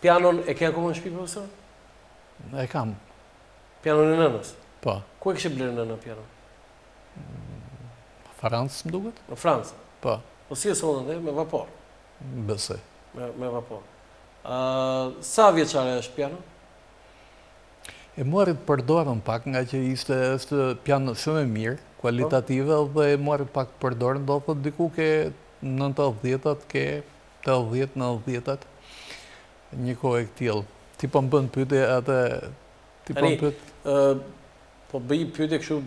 Pianon e ke akoma në shtëpi profesor? E kam. Pianon e nënës? Po. Ku e kishe blerë nëna pianon? Francë, më duket? Në Francë? Po. Po si e sollën dhe, me vapor? Me, me vapor. sa vjeçare është piano? E marrë e përdorur pak, ngaqë ishte është piano shumë e mirë, kualitative, po. dhe e marrë pak e përdorur, domethënë diku ke 90-at, ke tetëdhjetë, nëntëdhjetat, një kohë e këtillë. Ti po më bën pyetje atë ti po më pyet. Po bëj pyetje kështu,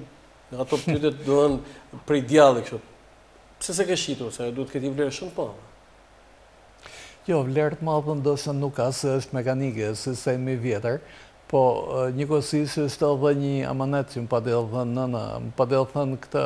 nga ato pyetjet domethënë prej djalli kështu. Pse s'e ke shitur, se duhet të ketë vlerë shumë po. Jo, vlerë të madhe ndoshta nuk ka se është mekanike, sistemi i vjetër, po njëkohësisht është edhe një amanet që më pati dhënë nëna, më pati thënë këtë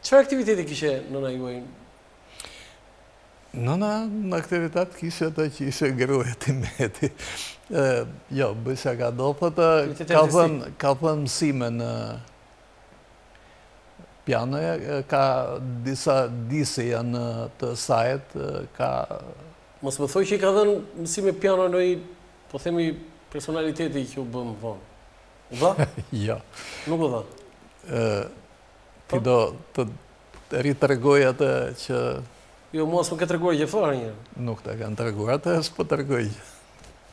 Çfarë aktiviteti kishte nëna juaj? Nëna aktivitet kishte që ishte gruaja e tim eti. Jo, bëj shaka do, po ka dhënë mësime në piano, ka disa dishepuj të sajet, ka... Mos më thuaj që i ka dhënë mësime piano një, po themi, personaliteti që u bë më vonë. U bë? Jo. Nuk u bë. Ë ti po. do të rri të tregoj atë që... Jo, mua s'më ka treguar gjë fare njeri. Nuk të kanë treguar atë, s'po tregoj gjë.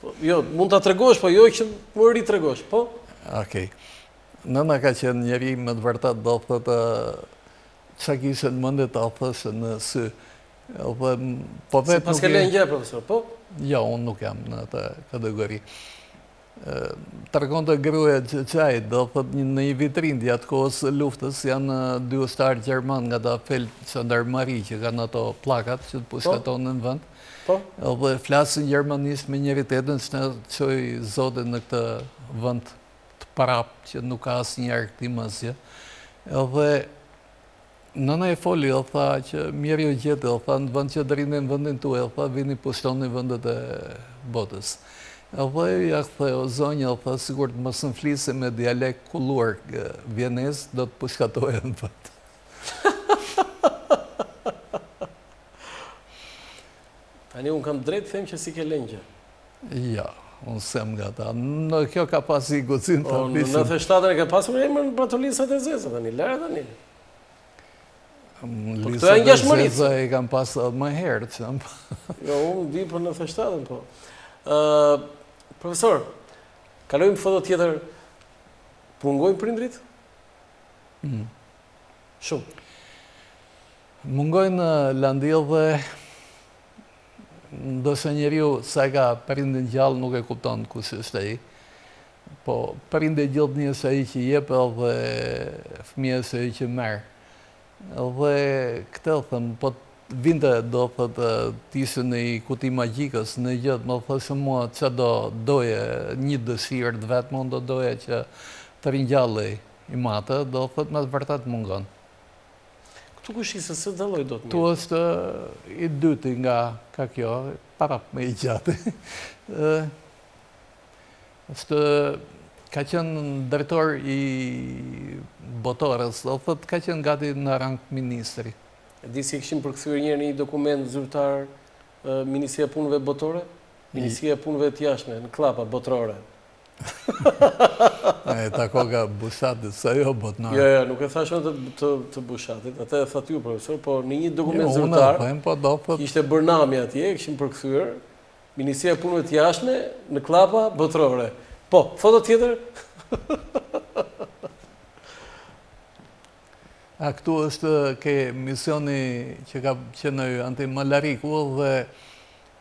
Po, jo, mund ta tregosh, po jo që më mirë të tregosh, po? Okej. Nëna ka qenë njeri me të vërtetë domethënë që ç'a kishte në mendje ta thoshte në sy. Dhe, po vetë nuk e... Si s'paske lënë gjë, profesor, po? Jo, unë nuk jam në atë kategori. Tregonte gruaja e xhajës, domethënë në një vitrinë gjatë kohës së luftës janë dy ushtarë gjermanë nga ata feldxhandarmëri që kanë ato pllakat që të pushkatonin në vend. Po? Dhe flasin gjermanisht me njëri-tjetrin që na çoi zoti në këtë vend të prapë që nuk ka as një artikull asgjë. Dhe Nëna i foli dhe tha që mirë ju gjeti dhe tha në vend që të rrini në vendin tuaj dhe tha vini pushtoni vendet e botës. Dhe ai ia kthen o zonjë dhe tha sikur të mos më flisje me dialekt të kulluar vjenez do të pushkatoja në vend. Tani unë kam të drejtë them që s'i ke lënë gjë. Jo, unë s'jam nga ata. Ndërkohë ka pas një guxim të po, abisim. Në 97 e ka pas me emër në prapalistat e zeza, dhe një lërë dhe një. Po, listat e zeza e kam pas dhe më herë, që jam pas. Jo, unë di për në 97 e po. Profesor, kalojmë foto tjetër, mungojnë prindërit? Mm. Shumë. Mungojnë Landi dhe Ndonëse njeriu sa e ka prindërin gjallë nuk e kupton kush është ai, po prindëri gjithnjë është ai që jep dhe fëmija është ai që merr. Dhe këtë them, po të vinte do thotë të ishte një kuti magjike a një gjë të më thoshin mua ça do doje, një dëshirë të vetme unë do doja që të ringjallej im atë, do thotë me të vërtetë mungon. Këtu kush ishte s'e dalloj dot mirë. Këtu është i dyti nga ka kjo, pra më i gjati. është ka qenë drejtor i botores, do thot ka qenë gati në rang ministri. E di si e kishin përkthyer një herë një dokument zyrtar Ministria e Punëve Botore, Ministria e Punëve të Jashtme, në kllapa botërore. A e tako ka bushatit, sa jo botnarë. Jo, jo, nuk e thashë të Bushatit, atë e thatë ju, profesor, po në një dokument jo, zyrtar, po ishte bërë nami atje, kishin përkthyer, Ministria e Punëve të Jashme në kllapa botërore. Po, foto tjetër? A këtu është ke misioni që ka qenë antimalariku dhe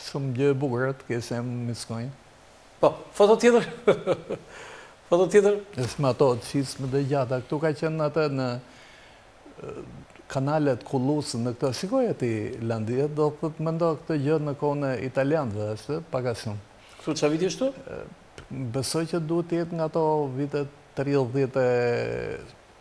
Shumë gjë e bukur atje ke mushkonjë. Po, foto tjetër? foto tjetër? E sheh me ato çizmet e gjata. Këtu ka qenë atë në kanalet kulluese në këto. Shikoje ti, Landi, e do të të mendojë këtë gjë në kohën e italianëve dhe është, pak a shumë. Këtu ç'vit është këtu? Besoj që duhet jetë nga ato vitet 30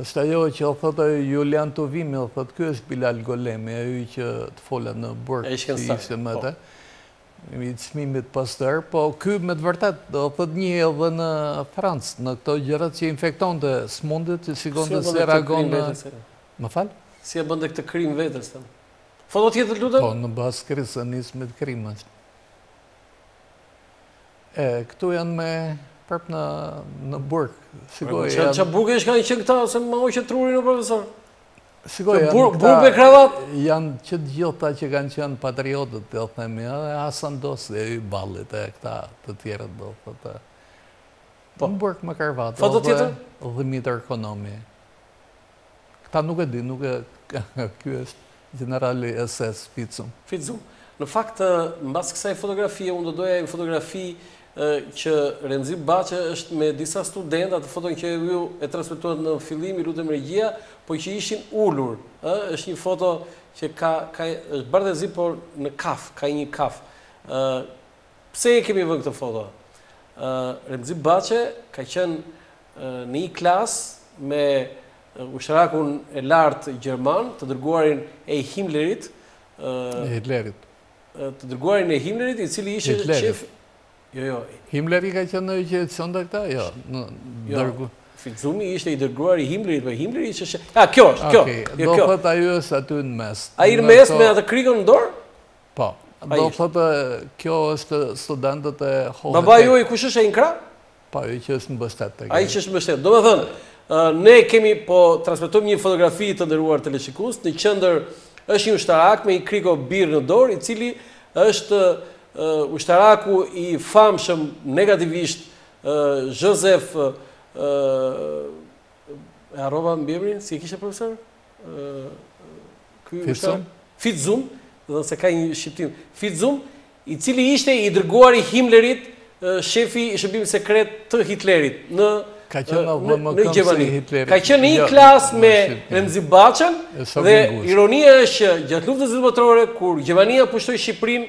Është ajo që thotë ai Julian Tuvimi do thotë ky është Bilal Golemi ai që të fola në burg që ishte me të i çmimit Pastër po ky me të vërtet do thotë një edhe në Francë në këto gjërat që infektonte sëmundjet që shikonte si reagon në më fal si e bënte këtë krim vetes po foto tjetër lutem po në bazë të kristianizmit krim është E, këtu janë me prap në, në burk. Shiko, që, janë... ç'burgje kanë qënë këta, se më hoqe trurin o profesor. Shiko, janë burg, këta, burg me kravatë. Janë të gjithë që kanë qënë patriotët, të themi, edhe Hasan Dosti, e i Ballit, e këta të tjerët, do thotë. Po. Në burk me kravatë. Foto tjetër? Dhimitër Konomi. Këta nuk e dinë, nuk e, ky është gjenerali SS, Fitzum. Fitzum. Në fakt, mbas kësaj fotografie, unë do doja një fotografi që Remzi Baçe është me disa studentë, atë foton që ju e transmetuat në fillim, i lutem regjisë, po që ishin ulur, ë, është një foto që ka ka është bardhë e zi por në kaf, ka një kaf. ë Pse e kemi vënë këtë foto? ë Remzi Baçe ka qenë në një klasë me ushtarakun e lartë gjerman, të dërguarin e Himmlerit, e Hitlerit. Të dërguarin e Himmlerit, i cili ishte shef Jo, jo. Himmleri ka qenë ai që drejtonte këta? Jo, në jo, dërgu. Fitzumi ishte i dërguar i Himmlerit, po Himmleri ishte shef. Ah, kjo është, kjo. Okej, jo, do thotë ai është aty në mes. Ai në mes me atë krikon në dorë? Po. Do thotë kjo është studentët e Hohet. Babai juaj kush është, ai në krah? Po, ai që është mbështet tek. Ai që është mbështet. Domethënë, ne kemi po transmetojmë një fotografi të nderuar teleshikues, në qendër është një ushtarak me një kriko birë në dorë, i cili është ushtaraku i famshëm negativisht Jozef e harrova mbiemrin, si e kishe profesor? Fitzum? Fitzum, dhe se ka një shqiptim. Fitzum, i cili ishte i dërguari i Himlerit, shefi i shërbimit sekret të Hitlerit në Gjermani. Ka qenë zëvendës i Hitlerit. Ka qenë në një klasë me Remzi Baçen dhe ironia është që gjatë Luftës së Dytë Botërore, kur Gjermania pushtoi Shqipërinë,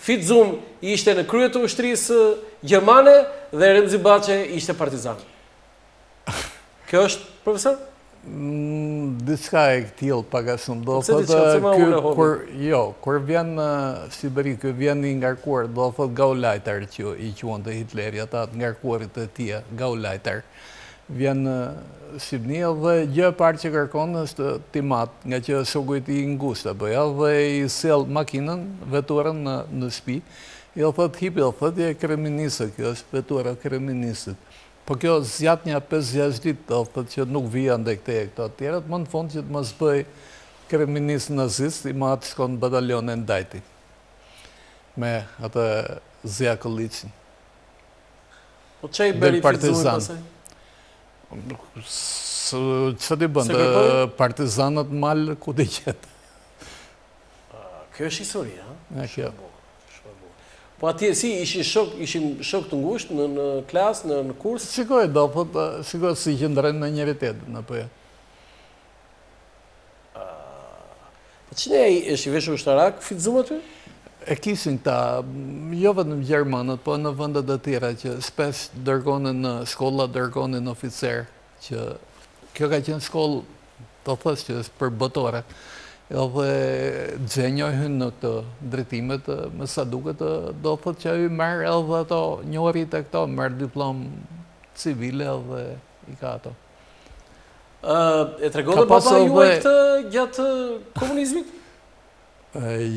Fitzum ishte në krye të ushtrisë gjermane dhe Remzi Baçe ishte partizan. Kjo është, profesor? Mm, diçka e tillë pak a shumë. Do të thotë, kur, jo, kur vjen në Shqipëri, ky vjen i ngarkuar, do të thotë gaulajtar që i quante Hitleri, ata të ngarkuarit e tij, gaulajtar, vjen në Shqipni, dhe gjëja e parë që kërkon është tim at, nga që shoku i tij i ngushtë, apo ja, dhe i sjell makinën, veturën në, në shpi, i thotë hipi, i thotë, je kryeministër, kjo është vetura e kryeministrit. Po kjo zgjat nja pesë gjashtë ditë do të thotë që nuk vija andej këtej e këto të tjerat, më në fund që të mos bëhej kryeministër nazist i madh shkon në batalion e mbajti me atë Zija Kolliçin. Po ç'e bëri Fitzumi pastaj? Ç'të bënte? Partizanët në mal, ku t'i gjente. Kjo është histori, ha? Në kjo. Po atje, si, ishin shokë, ishin shokë të ngushtë në, në klasë, në, në kurs? Shikoji, do, po, po shikoji si qëndrojnë me njëri-tjetrin, në po e. Po qenka i veshur ushtarak, Fitzumi aty? E kishin ta, jo vetëm gjermanët, po në vëndet e tjera që shpesh dërgonin në shkolla, dërgonin oficerë, Që kjo ka qenë shkollë, do të thotë që është për botore, edhe xhenio hyn në këto drejtimet, me sa duket do të thotë që ai i merr edhe ato njohuritë këto, merr diplomë civile edhe i ka ato. E tregonte babai juaj këtë gjatë komunizmit?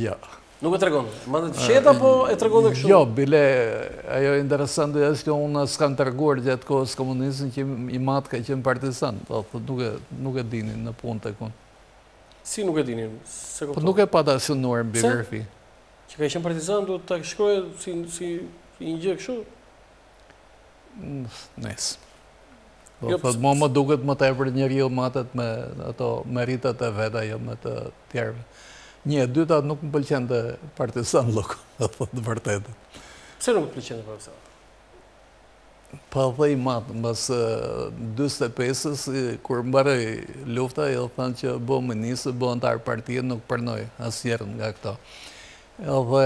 Jo. Nuk e tregonte. Mbante të qetë apo e tregonte kështu? Jo, bile ajo interesante është që unë s'kam treguar gjatë kohës së komunizmit që im atë ka qenë partizan, do të thotë nuk e nuk e dinin në punë tek unë. Si nuk e dinin? Se po nuk e pata shënuar në biografi. Që ka qenë partizan duhet ta shkruaje si si një gjë kështu. Nes. Po jo, do të thotë, mua më duket më tepër njeriu matet me ato meritat e veta jo me të tjerëve. Një e dyta nuk më pëlqente partizanllëku, të them të vërtetën. Pse nuk ju pëlqente partizan? Po dhe im atë, mbas 45-ës, kur mbaroi lufta, i thanë që bëhu ministër, bëhu anëtar partie, nuk pranoi asnjërën nga këto. Dhe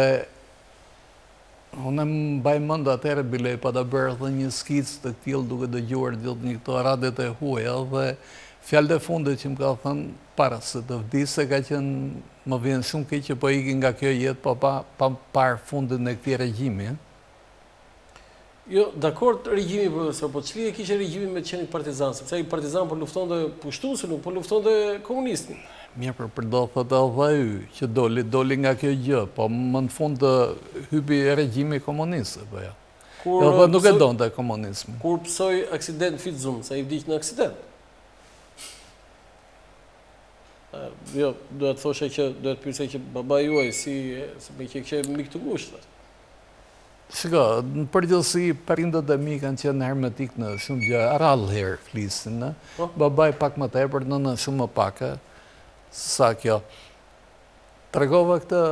Unë mbaj mend atëherë bile pata bërë edhe një skicë të këtillë duke dëgjuar gjithnjë këto radiot e huaja dhe fjalët e fundit që më ka thënë para se të vdiste ka qenë më vjen shumë keq që po iki nga kjo jetë pa pa pa parë fundin e këtij regjimi. Jo, dakord regjimi profesor, po ç'lidhje kishte regjimi me të qenë partizan, sepse ai partizan po luftonte pushtuesin, nuk po luftonte komunizmin. Mirë, po po do të thotë edhe ju, ç'doli, doli nga kjo gjë, po më në fund hypi regjimi komunist, po ja. Kur, jo, dhe nuk e donte komunizmin. Kur pësoi aksident fjala zëmë, se ai vdiq në aksident. Jo, duhet të thoshe që, duhet të pyesje që baba juaj, si, si meqë kishte mik të ngushtë, Shiko, në përgjithësi, prindët e mi kanë qenë hermetikë në shumë gjëra, rallë herë flisin, në? Po. Babai pak më tepër, nëna shumë më pak, sa kjo. Tregova këtë,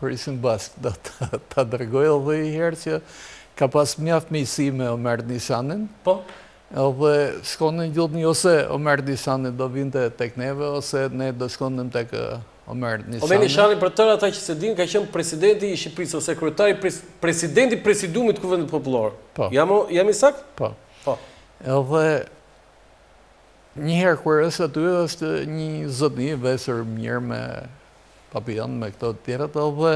kur ishim bashkë, do të të tregoj edhe një herë që ka pas mjaft miqësi me Omer Nishanin, po. dhe shkonin gjithnjë ose Omer Nishani do vinte tek neve, ose ne do shkonim tek Omer Nishani. Omer Nishani për tërë ata që s'e dinë ka qenë presidenti i Shqipërisë ose kryetari, presidenti i presidiumit të Kuvendit Popullor. Po. Jam jam i saktë? Po. Po. Edhe njëherë kur është aty është një zotni veshur mirë me papion me këto të tjera edhe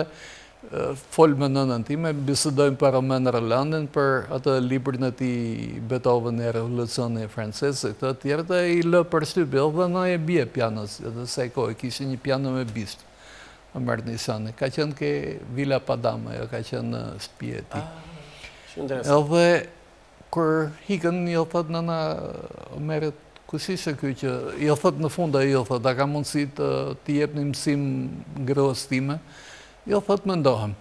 Fol me nënën time, bisedojnë për Romain Rolandin, për atë librin e tij Beethoven e Revolucioni Francez, e këto të tjera, dhe i lë përshtypje, edhe dhe nëna i bie pianos, edhe se atë kohë, kishte një piano me bisht, Omer Nishani, ka qenë ke Vila Padama, jo ka qenë në shtëpi e tij. Edhe Kur ikën i thotë nënës Meret kush ishte ky që i thotë në fund ai i thotë a ka mundësi të t'i jepni mësim gruas time jo thotë mendohem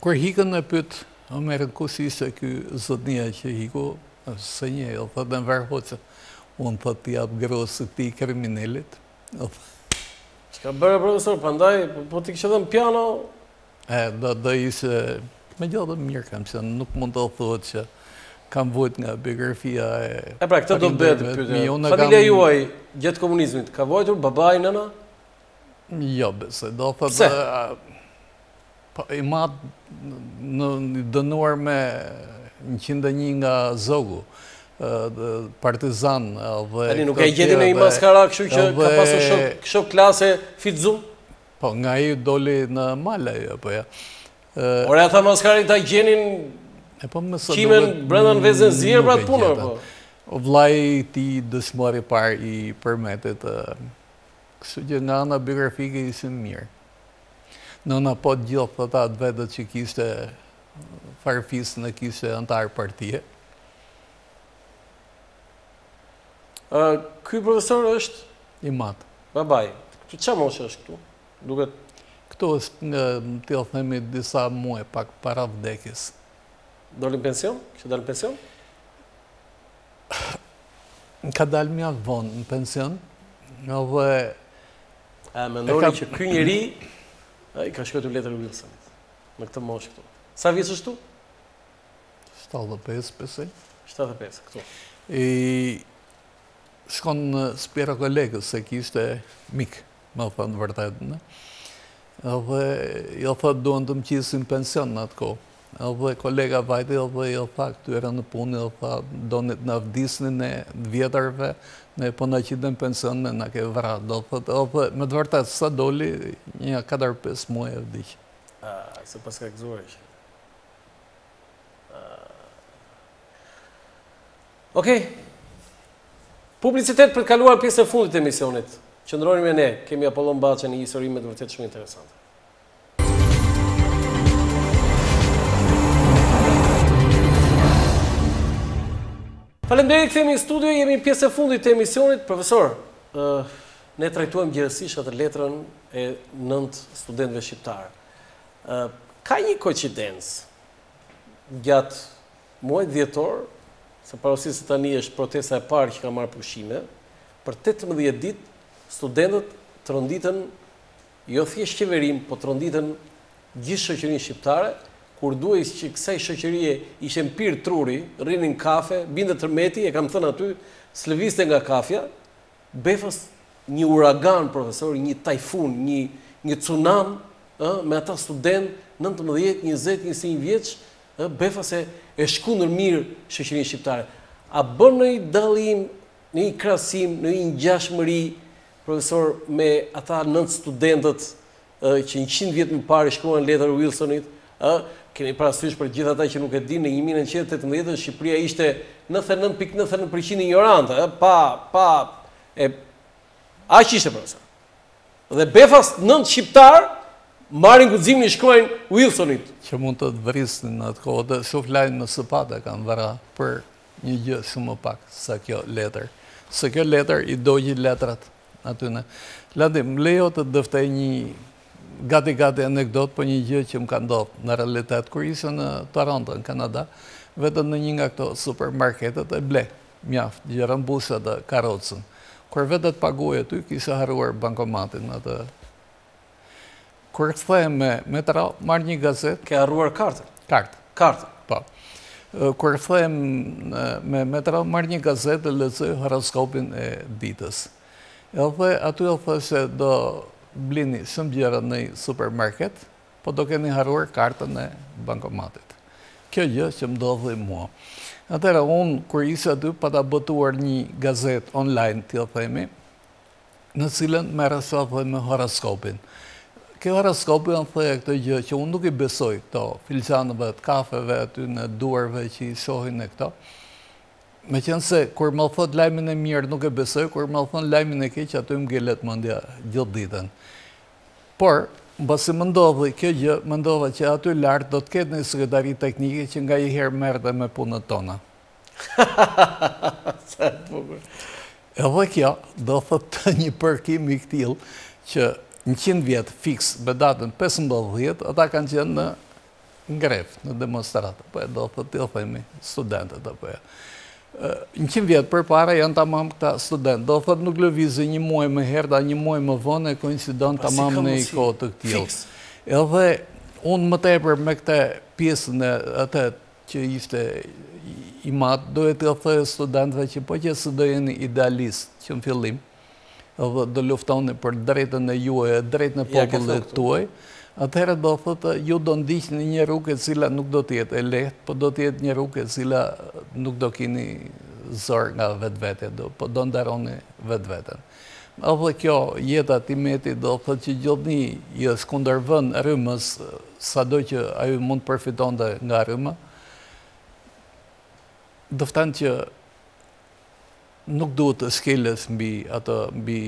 kur ikën e pyet Omerin kush ishte ky zotnia që iku se njoh i thotë Enver Hoxha unë thotë t'i jap gruas së këtij krimineli Ç'ke bërë profesor, prandaj po t'i kishe dhënë piano E, do, do ishte... Megjithëse edhe mirë kam qenë, nuk mund të thuhet që kam vuajtur nga biografia e... E pra, këtë doja të të pyesja. Familja juaj, gjatë komunizmit, ka vuajtur babai, nëna? Jo, pse, do thotë dhe... Po, im atë i dënuar me njëqind e një nga Zogu, partizan dhe... Ani, nuk e gjenin një maskara kështu që ka pasë shok klase fitzum? Po nga ai doli në mal ai apo jo. Ore ata maskarenj ta gjenin e po më sa qimen brenda në vezën e zier pra punë po. O vllai i tij dëshmori i parë i Përmetit kështu që nga ana biografike ishim mirë. Nëna po të gjithë thuaj ata të vetët që kishte farefisin i kishte anëtarë partie. Ë ky profesor është? Im atë. Babai. Këtu ç'a moshë është këtu? Duket Këtu është nga të themi disa muaj pak para vdekjes. Doli në pension? Kishte dalë në pension? Ka dalë mjaft vonë në pension, dhe A e mendoni që ky njeri i ka shkruar letër Wilsonit në këtë moshë këtu? Sa vjeç është këtu? 75, pesë. 75, këtu. I shkon një Spiro Kolekës, se e kishte mik, me thënë vërtetën. Dhe i thotë duan të më qisin pension në atë kohë. Dhe Koleka vajti dhe u tha këtyre në punë, u tha doni të na vdisni një vjetar, e po e qitët pension në e ke vrarë. Do të thotë, dhe me të vërtetë, sa doli një 4-5 muaj e vdiq. Se pas ka këzori që. Ok. Publicitet për të kaluar në pjesën e fundit të emisionit. Qëndroni me ne, kemi Apollon Baçën një histori me të vërtetë shumë interesante. Faleminderit, kthehemi në studio, jemi në pjesën e fundit të emisionit, profesor. ë uh, Ne trajtuam gjerësisht atë letrën e nënt studentëve shqiptarë. Ka një koincidencë, gjatë muajit dhjetor, se pavarësisht se tani është protesta e parë që ka marrë pushime, për tetëmbëdhjetë ditë studentët tronditën jo thjesht qeverinë, po tronditën gjithë shoqërinë shqiptare, kur dukej që kësaj shoqërie i ishte mpirë truri, rrinin kafe, binte tërmeti, e kam thënë aty, s'lëvizte nga kafja, Befas një uragan profesor, një tajfun, një një cunam, ë, me ata studentë nëntëmbëdhjetë, njëzet, njëzet e një vjeç, ë, befas e e shkundën mirë shoqërinë shqiptare. A bën ndonjë dallim, ndonjë krahasim, ndonjë ngjashmëri profesor me ata nëntë studentët ë që njëqind vjet më parë i shkruan letër Wilsonit, ë keni parasysh për gjithë ata që nuk e dinë në një mijë e nëntëqind e tetëmbëdhjetë Shqipëria ishte nëntëdhjetë e nëntë pikë nëntëdhjetë e nëntë për qind injorante, ë pa pa e aq ishte profesor. Dhe befas nëntë shqiptarë marrin guximin i shkruajnë Wilsonit. Që mund të të vrisnin në atë kohë dhe t'i shoh lajmës për ata kanë vrarë për një gjë shumë më pak sa kjo letër. Se kjo letër i dogji letrat aty në Ladim. Më lejo të dëftej një gati-gati anekdotë po një gjë që më ka ndodhë në realitet, kur isha në Toronto, në Kanada, veta në një nga këto supermarketet e bleva mjaft gjëra, mbusha dhe karocën. Kur veta të paguaj aty, kisha harruar bankomatin në të Kur kthehem me metro, marr një gazetë. Ke harruar kartën? Kartën. Kartën? Po. Kur kthehem me metro, marr një gazetë dhe lexoj horoskopin e ditës. Edhe aty e the se do blini shumë gjëra në supermarket, po do keni harruar kartën e bankomatit. Kjo gjë që më ndodhi mua. Atëherë, unë, kur isha aty, pata botuar një gazetë online, të themi, në cilën merresha dhe me horoskopin. Kjo horoskopi, thosha këtë gjë që unë nuk i besoj këto filxanëve të kafeve aty në duarve që i shohin e këto. Meqenëse, kur më thotë lajmin e mirë nuk e besoj, kur më thotë lajmin e keq aty më ngelet mendja gjithë ditën. Por, mbasi më ndodhi kjo gjë, mendova që aty lart do të ketë një sekretari teknike që nganjëherë merret dhe me punët tona. Sa e bukur. Edhe kjo do thotë një përkim i këtill që njëqind vjet fiks me datën pesëmbëdhjetë dhjetor ata kanë qenë në grevë, në demonstratë, po e do thotë të themi studentët apo jo. Njëqind vjet përpara janë tamam këta studentë. Do thotë nuk lëviz një muaj më herët a një muaj më vonë e koincidon po, tamam në një kohë të këtill. Edhe unë më tepër me këtë pjesën e atë që ishte i madh, doja t'u them studentëve që po qe se do jeni idealist që në fillim, dhe do luftoni për drejtën e juaj, drejtën e popullit tuaj, atëherë do thotë ju do ndiqni një rrugë e cila nuk do të jetë e lehtë, po do të jetë një rrugë e cila nuk do kini zor nga vetvetja, po do nderoni vetveten. Edhe kjo jeta e tim eti do thotë që gjithnjë iu kundërvënë rrymës sado që ai mund të përfitonte nga rryma dëftan që nuk duhet të shkelësh mbi ato mbi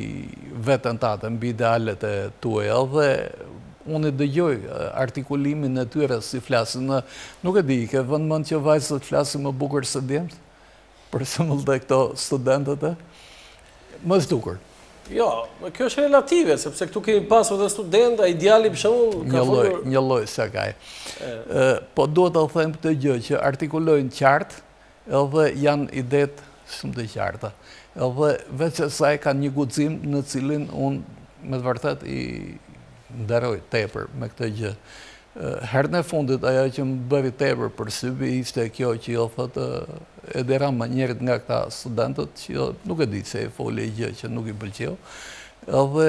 veten tate mbi idealet e tuaja dhe unë i dëgjoj artikulimin e tyre si flasin nuk e di e ke vënë mend që vajzat flasin më bukur se djemtë Për shembull dhe këto studentet më duken. Jo, kjo është relative, sepse këtu kemi pasur dhe studenta, ideali për shumë... Njëlloj, njëlloj, se ka e. Po duhet të them këtë gjë, që artikulojnë qartë, edhe janë idetë shumë të qarta. Edhe veç asaj kanë një guxim në cilin unë me të vërtet i nderoj tepër me këtë gjë. Herën e fundit ajo që më bëri tepër përshtypje ishte kjo që jo thotë Edi Rama, njërit nga këta studentët që jo nuk e di se i foli një gjë që nuk i pëlqeu. Edhe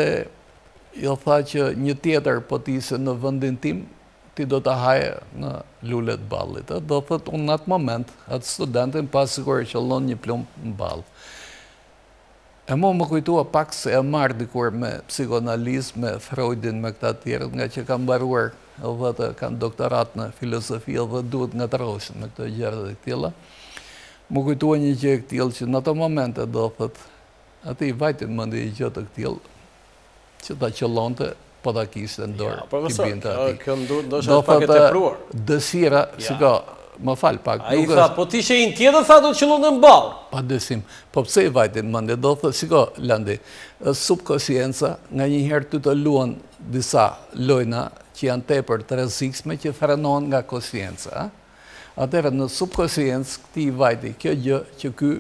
jo tha që një tjetër po të ishe në vendin tim ti do ta haje në lule të ballit. Do thotë, unë në atë moment, atë studentin, pa sikur e qëllon një plumb në ballë. E mua më kujtua pak se jam marrë dikur me psikoanalizë, me Freudin, me këta të tjerët, ngaqë kam mbaruar dhe atë kam doktoratë në filozofi dhe duhet të ngatërrohesha me këto gjëra të këtilla. Më kujtua një gjë e këtillë që në ato momente do thotë atij i vajti në mendje gjë e këtillë, Që ta qëllonte, po ta kishte në dorë, t'i binte atij. Jo, profesor, kjo duket ndoshta është pak e tepruar. Do thotë, dëshira, shiko, më fal pak, nuk është... Ai tha, po të ishte një tjetër, tha, do të të qëllonte në ballë. Pa dyshim. Po pse i vajti në mendje? Do thotë, shiko, Landi, është subkoshienca, nganjëherë ty të luan disa lojna që janë tepër të rrezikshme që frenohen nga koshienca, ëh? Atëherë, në subkoshiencë këtij i vajti kjo gjë që ky...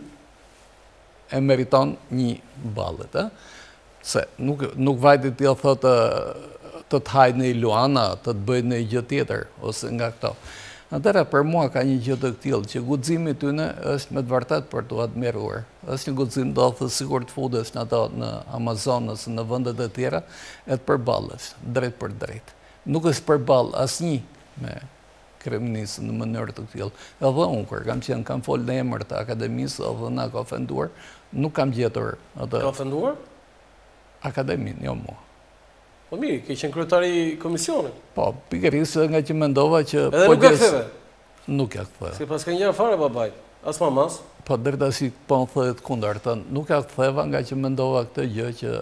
e meriton një ballit e se nuk nuk vajti t'i thotë të të hajë ndonjë luan a të të bëjë një gjë tjetër ose nga këto atëherë për mua ka një gjë e këtillë që guximi i tyne është me të vërtetë për t'u admiruar është një guxim do thotë sikur të futesh në ato në Amazonë ose në vendet e tjera e të përballesh drejtpërdrejt nuk është përballë asnji me kryeministër në mënyrë të këtillë. Edhe unë kur kam qenë kam folë në emër të akademisë dhe na ka ofenduar, nuk kam gjetur atë. Ka ofenduar? Akademinë, jo mua. Po mirë, ke qenë kryetar i komisionit. Po, pikërisht edhe ngaqë mendova që Edhe po nuk e ktheve. Nuk e ktheva. S'i paske ngjarë fare babait, as mamasë. Po deri tash po më thotë të kundërtën, nuk e ktheva ngaqë mendova këtë gjë që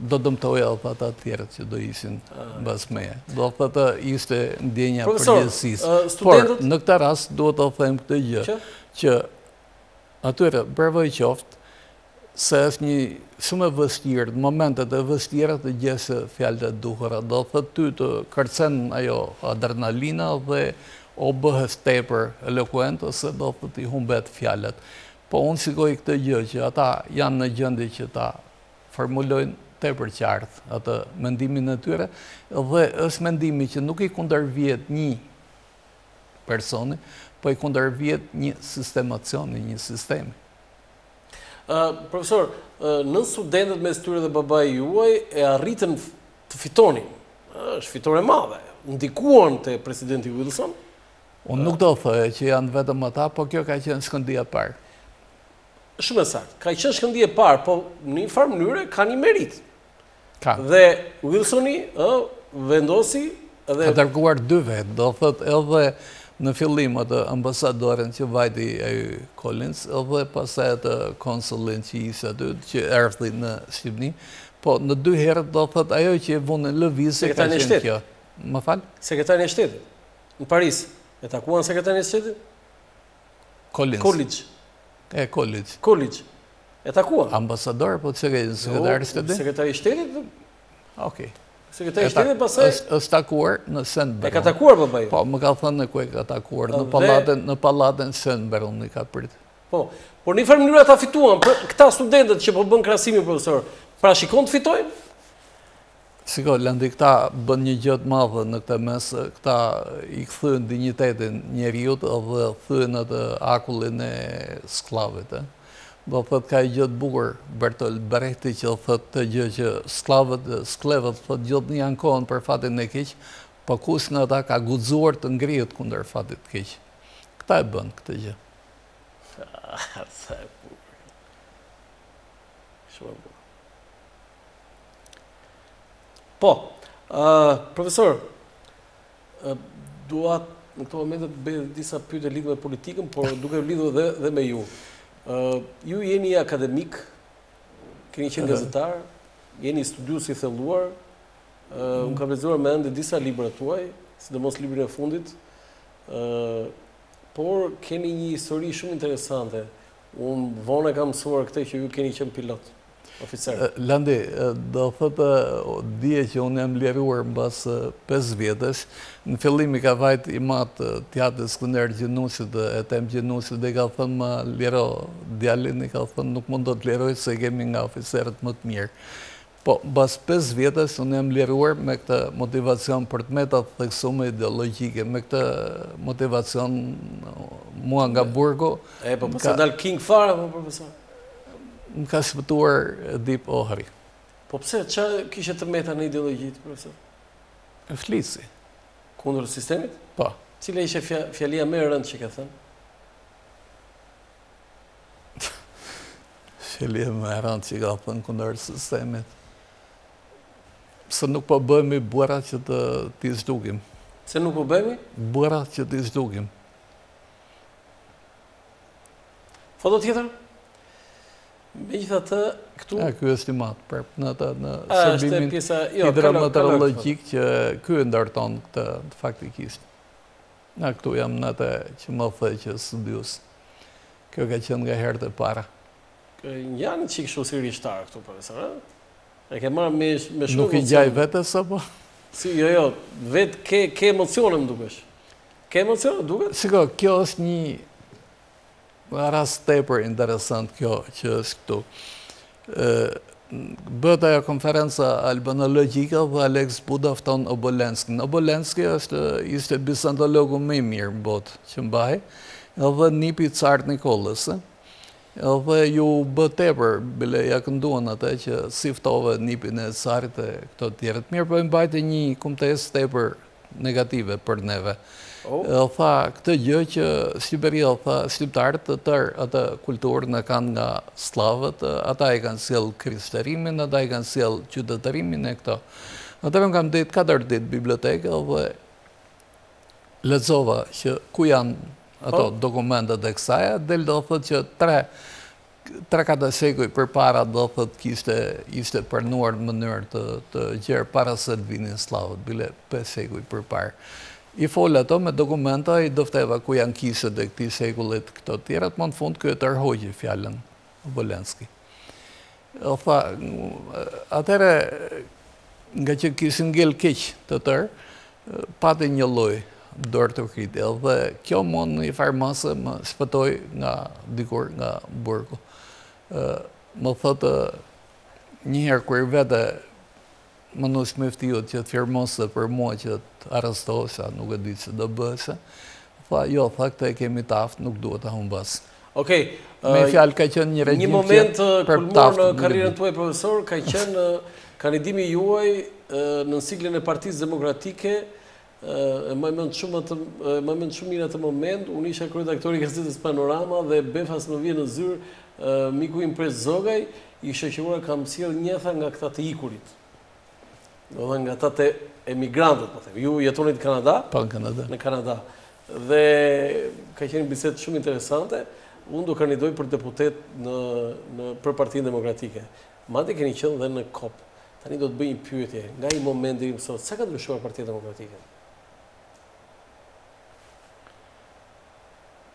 do dëmtoj edhe ata të tjerët që do ishin bash meje. Domethënë ishte ndjenja e përgjegjësisë. Por, në këtë rast, duhet të them këtë gjë, që atyre, bravo u qoftë, se është një shumë e vështirë, në momentet e vështira të gjesh fjalët e duhura. Domethënë ty të kërcen ajo adrenalina dhe o bëhesh tepër elokuent, ose domethënë t'i humbet fjalët. Po unë shikoj këtë gjë që ata janë në gjendje që ta formulojnë tepër qartë atë mendimin e tyre dhe është mendimi që nuk i kundërvihet një personi, po i kundërvihet një sistemacioni, një sistemi. Profesor, nëse studentët mes tyre dhe babai juaj e arritën të fitonin. Është fitore e madhe. Ndikuan te presidenti Wilson. Unë nuk do thoja që janë vetëm ata, po kjo ka qenë shkëndija e parë. Shumë e saktë. Ka qenë shkëndija e parë, po në një farë mënyre ka një meritë. Ka. Dhe Wilsoni vendosi dhe ka dërguar dy vetë, do thotë edhe në fillim atë ambasadorin që vajti ai Collins, edhe pastaj atë konsullin që ishte aty, që erdhi në Shqipëri. Po në dy herë do thotë ajo që e vunë në lëvizje ka qenë kjo. Më fal? Sekretarin e Shtetit. Në Paris e takuan sekretarin e Shtetit? Collins. Collins. E Collins. Collins. E takuan. Ambasador, po te sekretarin, jo, sekretarin e shtetit? Sekretarin e shtetit? Ok. Sekretari i shtetit pastaj është takuar në Shënbrun. E ka takuar, po bëjë? Po, më ka thënë ku e ka takuar, në pallatin, në pallatin Shënbrun, unë i ka pritë. Po, por në një farë mënyre ata fituan, këta studentët që po bën krahasimin, profesor, pra shikon të fitojnë? Shiko, Landi, këta bënë një gjë të madhe në këtë mes, këta i kthyen dignitetin njeriut dhe thyen atë akullin e skllavit. Do thotë ka një gjë të bukur, Bertolt Brehti që thotë këtë gjë që skllavët, skllevërit, thotë gjithnjë ankohen për fatin e keq, po kush nga ata ka guxuar të ngrihet kundër fatit të keq. Këta e bënë këtë gjë. Sa e bukur. Shumë e bukur. Po, profesor, dua në këto momente të bëj disa pyetje lidhur me politikën, por duke u lidhur dhe, dhe me ju. ju jeni akademik, keni qenë gazetar, jeni studiues i thelluar, uh, unë kam lexuar me ëndje disa libra tuaj, sidomos librin e fundit, por keni një histori shumë interesante. Unë vonë e kam mësuar këtë që ju keni qenë pilot. oficer. Landi, domethënë dije që unë jam liruar mbas 5 vjetësh, në fillim i ka vajtur im atë të atit Skënder Gjinushit Et'hem Gjinushit dhe i ka thënë ma liro djalin i ka thënë nuk mund ta liroj se e kemi nga oficerët më të mirë. Po, mbas 5 vjetësh, unë jam liruar me këtë motivacion për të meta të theksuara ideologike, me këtë motivacion mua nga burgu. E, po, përse po, dale një çikë fare, po, profesor? Më ka shpëtuar Edip Ohri. Po pse, që kishe të meta në ideologji, profesor? E flisja. Kundër sistemit? Po. Cila ishte fjalia më e rëndë që ke thënë? Fjalia më e rëndë që kam thënë kundër sistemit? Se nuk po bëhemi burra që të t'i zhdukim. Se nuk po bëhemi? Burra që t'i zhdukim. Foto tjetër? Me gjithatë këtu... A, kjo e slimat, për në ata në shërbimin hidrometeorologjik që ky e ndërton këtë faktikisht. A këtu jam në atë që më the që studiues. Kjo ka qënë nga herët e para. Je një çikë kështu si rishtar këtu, profesor, e? E ke marrë me shumë emocion. Nuk i ngjaj vetes, apo? Si, jo, jo, vetë ke emocione, më dukesh. Ke emocione duket? Shiko, ky është një rast tepër interesant ky që është këtu. Bëhet ajo konferenca albanologjike dhe Aleks Buda fton Obolenskin. Obolenski është ishte bizantologu më i mirë në botë që mbahej, edhe nipi i Carit Nikollës. Edhe iu bë tepër, bile ia kënduan atë që si ftove nipin e Carit e këto të tjerët. Mirëpo ai mbajti një kumtesë tepër negative për neve. Dhe tha këtë gjë që Shqipëria, tha shqiptarët të tërë atë kulturën e kanë nga sllavët, ata e kanë sjellë krishterimin, ata e kanë sjellë qytetërimin e këto. Atëherë unë kam ndenjur katër ditë në bibliotekë dhe lexova që ku janë ato dokumentet e kësaja, del domethënë që tre Tre katër shekuj përpara do thot krishterimi ishte pranuar në mënyrë të gjerë para se të vinin sllavët, bile pesë shekuj përpara. I fola atje me dokumenta, i dëftova ku janë kishët e këtij shekullit këto të tjerat, më në fund ky e tërhoqi fjalën Obolenski. Tha, atëherë nga që kishim ngel keq të tërë, pati një lloj dorë të ngritje dhe kjo mund në një farë mase më shpëtoi nga dikur nga burgu. Më thotë njëherë kur i vete Manush Myftiut që të firmoste për mua që të arrestohesha, nuk e dija se do bëhesha, tha jo, tha këtë e kemi të aftë, nuk duhet ta humbasim. Okej, me fjalë ka qenë një regjim që për të aftë. Një moment kulmor në karrierën tuaj profesor ka qenë kandidimi juaj nën siglën e Partisë Demokratike. E mbaj mend shumë atë, mbaj mend shumë mirë atë moment. Unë isha kryeredaktor i gazetës Panorama dhe befas më vjen në zyrë miku im Preç Zogaj, i shoqëruar kam sjell një, tha, nga këta të ikurit. Domethënë nga ata të emigrantët, po themi. Ju jetonit në Kanada? Po, në Kanada. Në Kanada. Dhe ka qenë një bisedë shumë interesante. Unë do kandidoj për deputet në, në, për partinë demokratike. Madje keni qenë dhe në KOP. Tani do të bëj një pyetje. Nga ai moment deri më sot, sa ka ndryshuar partia demokratike?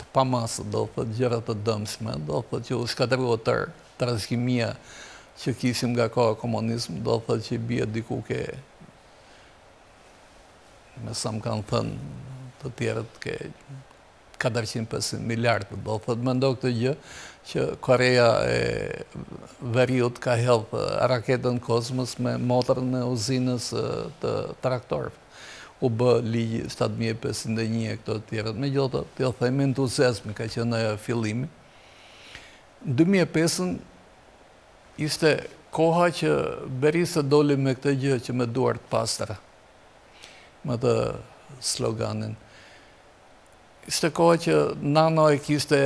të pamasë, do të thotë gjëra të dëmshme, do të thotë që u shkatërrua tërë trashëgimia që kishim nga koha komunizëm, do të thotë që i bie diku ke me sa më kanë thënë të tjerët ke 400-500 miliardë, do të thotë mendo këtë gjë që Koreja e Veriut ka hedh raketën në kozmos me motrën e uzinës të traktorëve. u bë ligji shtatë mijë e pesëqind e një e këto të tjerat. Megjithatë, të themi entuziazmi ka qenë ajo e fillimi. Në dy mijë e pesën ishte koha që Berisha doli me këtë gjë që me duar të pastra. Me atë sloganin. Ishte koha që Nano e kishte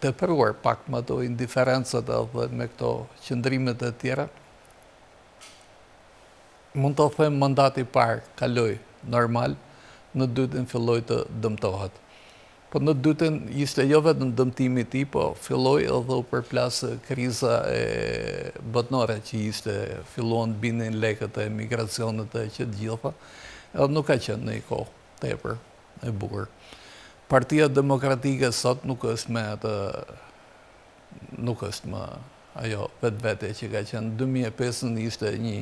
tepruar pak me ato indiferencat dhe me këto qëndrimet e tjera. Mund të themi mandati i parë kaloi normal, në të dytin filloi të dëmtohet. Po në të dytin ishte jo vetëm dëmtimi i tij, po filloi edhe u përplas kriza botërore që ishte, filluan të binin lekët e emigracionit e që të gjitha, edhe nuk ka qenë në një kohë tepër e bukur. Partia Demokratike sot nuk është më atë nuk është më ajo vetvetja që ka qenë. Dy mijë e pesën ishte një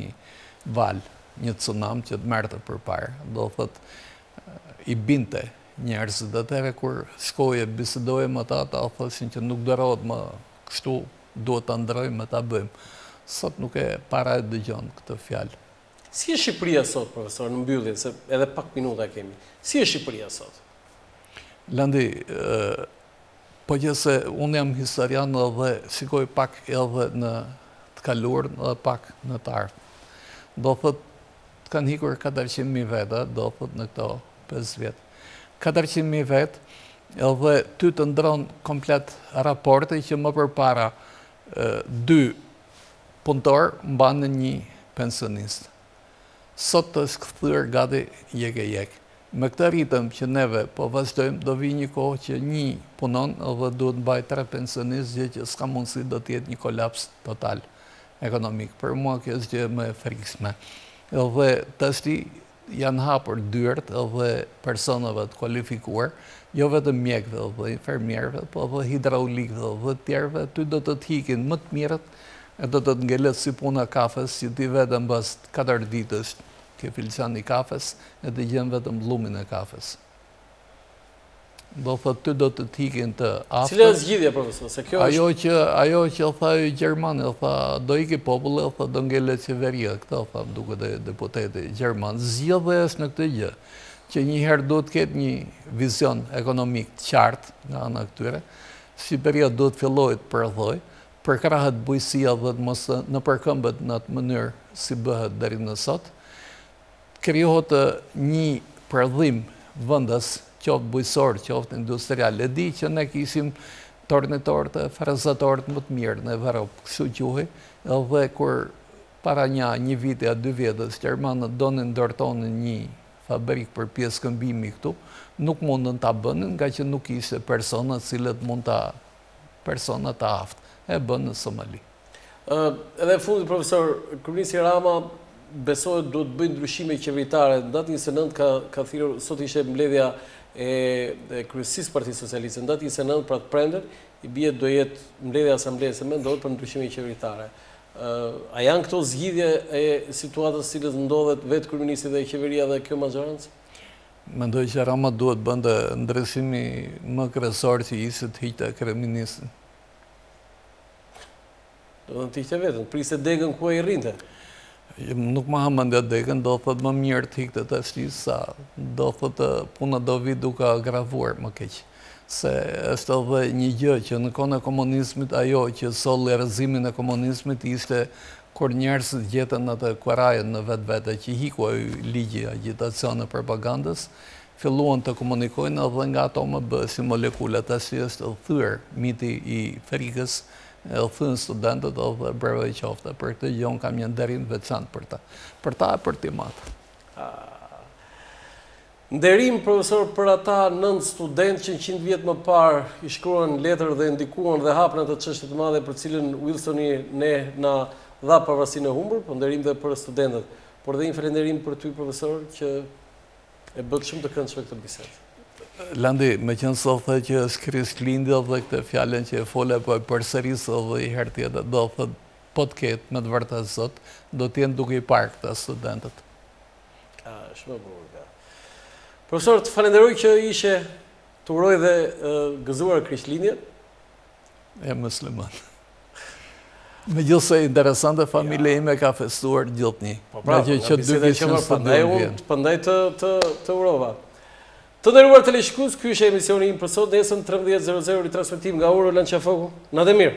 valë, një cunam që të merrte përpara. Do të thotë i binte njerëzit e tërë kur shkoje, bisedoje me ta, ta thoshin që nuk durohet më kështu, duhet ta ndërrojmë e ta bëjmë. Sot nuk e para e dëgjon këtë fjalë. Si është Shqipëria sot, profesor, në mbyllje, se edhe pak minuta kemi. Si është Shqipëria sot? Landi, Po gjë, se unë jam historian dhe shikoj pak edhe në të kaluarën dhe pak në të ardhme. Do thot, të kanë hikur 400.000 veta, do thot në këto 5 vjetë. 400.000 vetë, edhe ty të ndërron komplet raporti që më përpara dy punëtorë mbanin një pensionist. Sot është kthyer gati jek e jek. Me këtë ritëm që neve po vazhdojmë do vijë një kohë që një punon dhe duhet mbajë tre pensionistë gjë që s'ka mundësi do të jetë një kolaps total ekonomik. Për mua kjo është gjëja më e frikshme. Dhe tashti janë hapur dyert dhe personave të kualifikuar, jo vetëm mjekëve dhe infermierëve, po dhe hidraulikëve dhe të tjerëve, ty do të të ikin më të mirët E do të të ngelet si puna e kafes që ti vete mbas katër ditësh te filxhani i kafes edhe gjen vetëm llumin e kafes. Do thotë ty do të të ikin të aftët. Cila është zgjidhja profesor? Se kjo është Ajo që ajo që tha ky gjermani tha do iki populli tha do ngelet qeveria këtë tha më duket ai deputeti gjerman. Zgjidhja është në këtë gjë që një herë duhet të ketë një vizion ekonomik të qartë nga ana e këtyre. Shqipëria duhet të fillojë të prodhojë Përkrahet bujqësia dhe mos nëpërkëmbet në atë mënyrë si bëhet deri në sot, krijohet një prodhim vendas qoftë bujqësor, qoftë industrial. E di që ne kishim tornitorët e frezatorët më të mirë në Evropë, kështu quhej, dhe kur para nja një viti a dy vjetës gjermanët donin ndërtonin një fabrikë për pjesë këmbimi këtu, nuk mundën ta bënin, ngaqë nuk kishte persona të cilët mund ta persona të aftë e bënë në Somali. Edhe e fundit profesor, kryeministri Rama besohet do të bëjë ndryshime qeveritare, në datën njëzet e nëntë ka ka thirrur, sot ishte mbledhja e kryesisë Partisë Socialiste, në datën njëzet e nëntë pra të premten, i bie do jetë mbledhja e asamblesë se mendohet për ndryshime qeveritare. A janë këto zgjidhje e situatës së cilës ndodhet vetë kryeministri dhe qeveria dhe kjo maxhorancë? Mendoj që Rama duhet të bënte ndryshimin më kryesor që ishte të hiqte kryeministrin. Domethënë të hiqte veten, priste degën ku ai rrinte. Nuk më ha mendja degën, domethënë më mirë të ikte tashti se domethënë puna do vi duke agravuar më keq. Se është edhe një gjë që në kohën e komunizmit ajo që solli rrëzimin e komunizmit ishte Kur njerëzit gjetën atë kurajën në vetvete që iku ai ligj i agjitacion e propagandës, filluan të komunikojnë edhe nga atome bëheshin molekula, tashi është thyer miti i frikës, e thyen studentët edhe bravo u qoftë për këtë gjë, unë kam një nderim të veçantë për ta. Për ta e për ty, Mat. Nderim profesor për ata nëntë studentë që njëqind vjet më parë i shkruan letër dhe ndikuan dhe hapën atë çështje të madhe për cilën Wilsoni neve na dha pavarësinë e humbur, po nderim dhe për studentët. Por dhe një falënderim për ty profesor që e bëre shumë të këndshme këtë bisedë. Landi, meqënëse sot që është Krishtlindja dhe këtë fjalën që e fole, po e përsëris dhe një herë tjetër, domethënë po të ketë me të vërtetë Zot, do të jetë duke i parë këta studentët. Ka, shumë bukur ka. Profesor, të falenderoj që ishe, të uroj dhe gëzuar Krishtlindje. Jam mysliman. Megjithëse interesante, familja ime e ka festuar gjithnjë. Po pra, po, e di, gjithë që më prandaj, unë të prandaj të urova. Të nderuar teleshikues, ky ishte emisioni ynë për sot, nesër 13.00 ritransmetim nga Roland Qafoku, natën e mirë.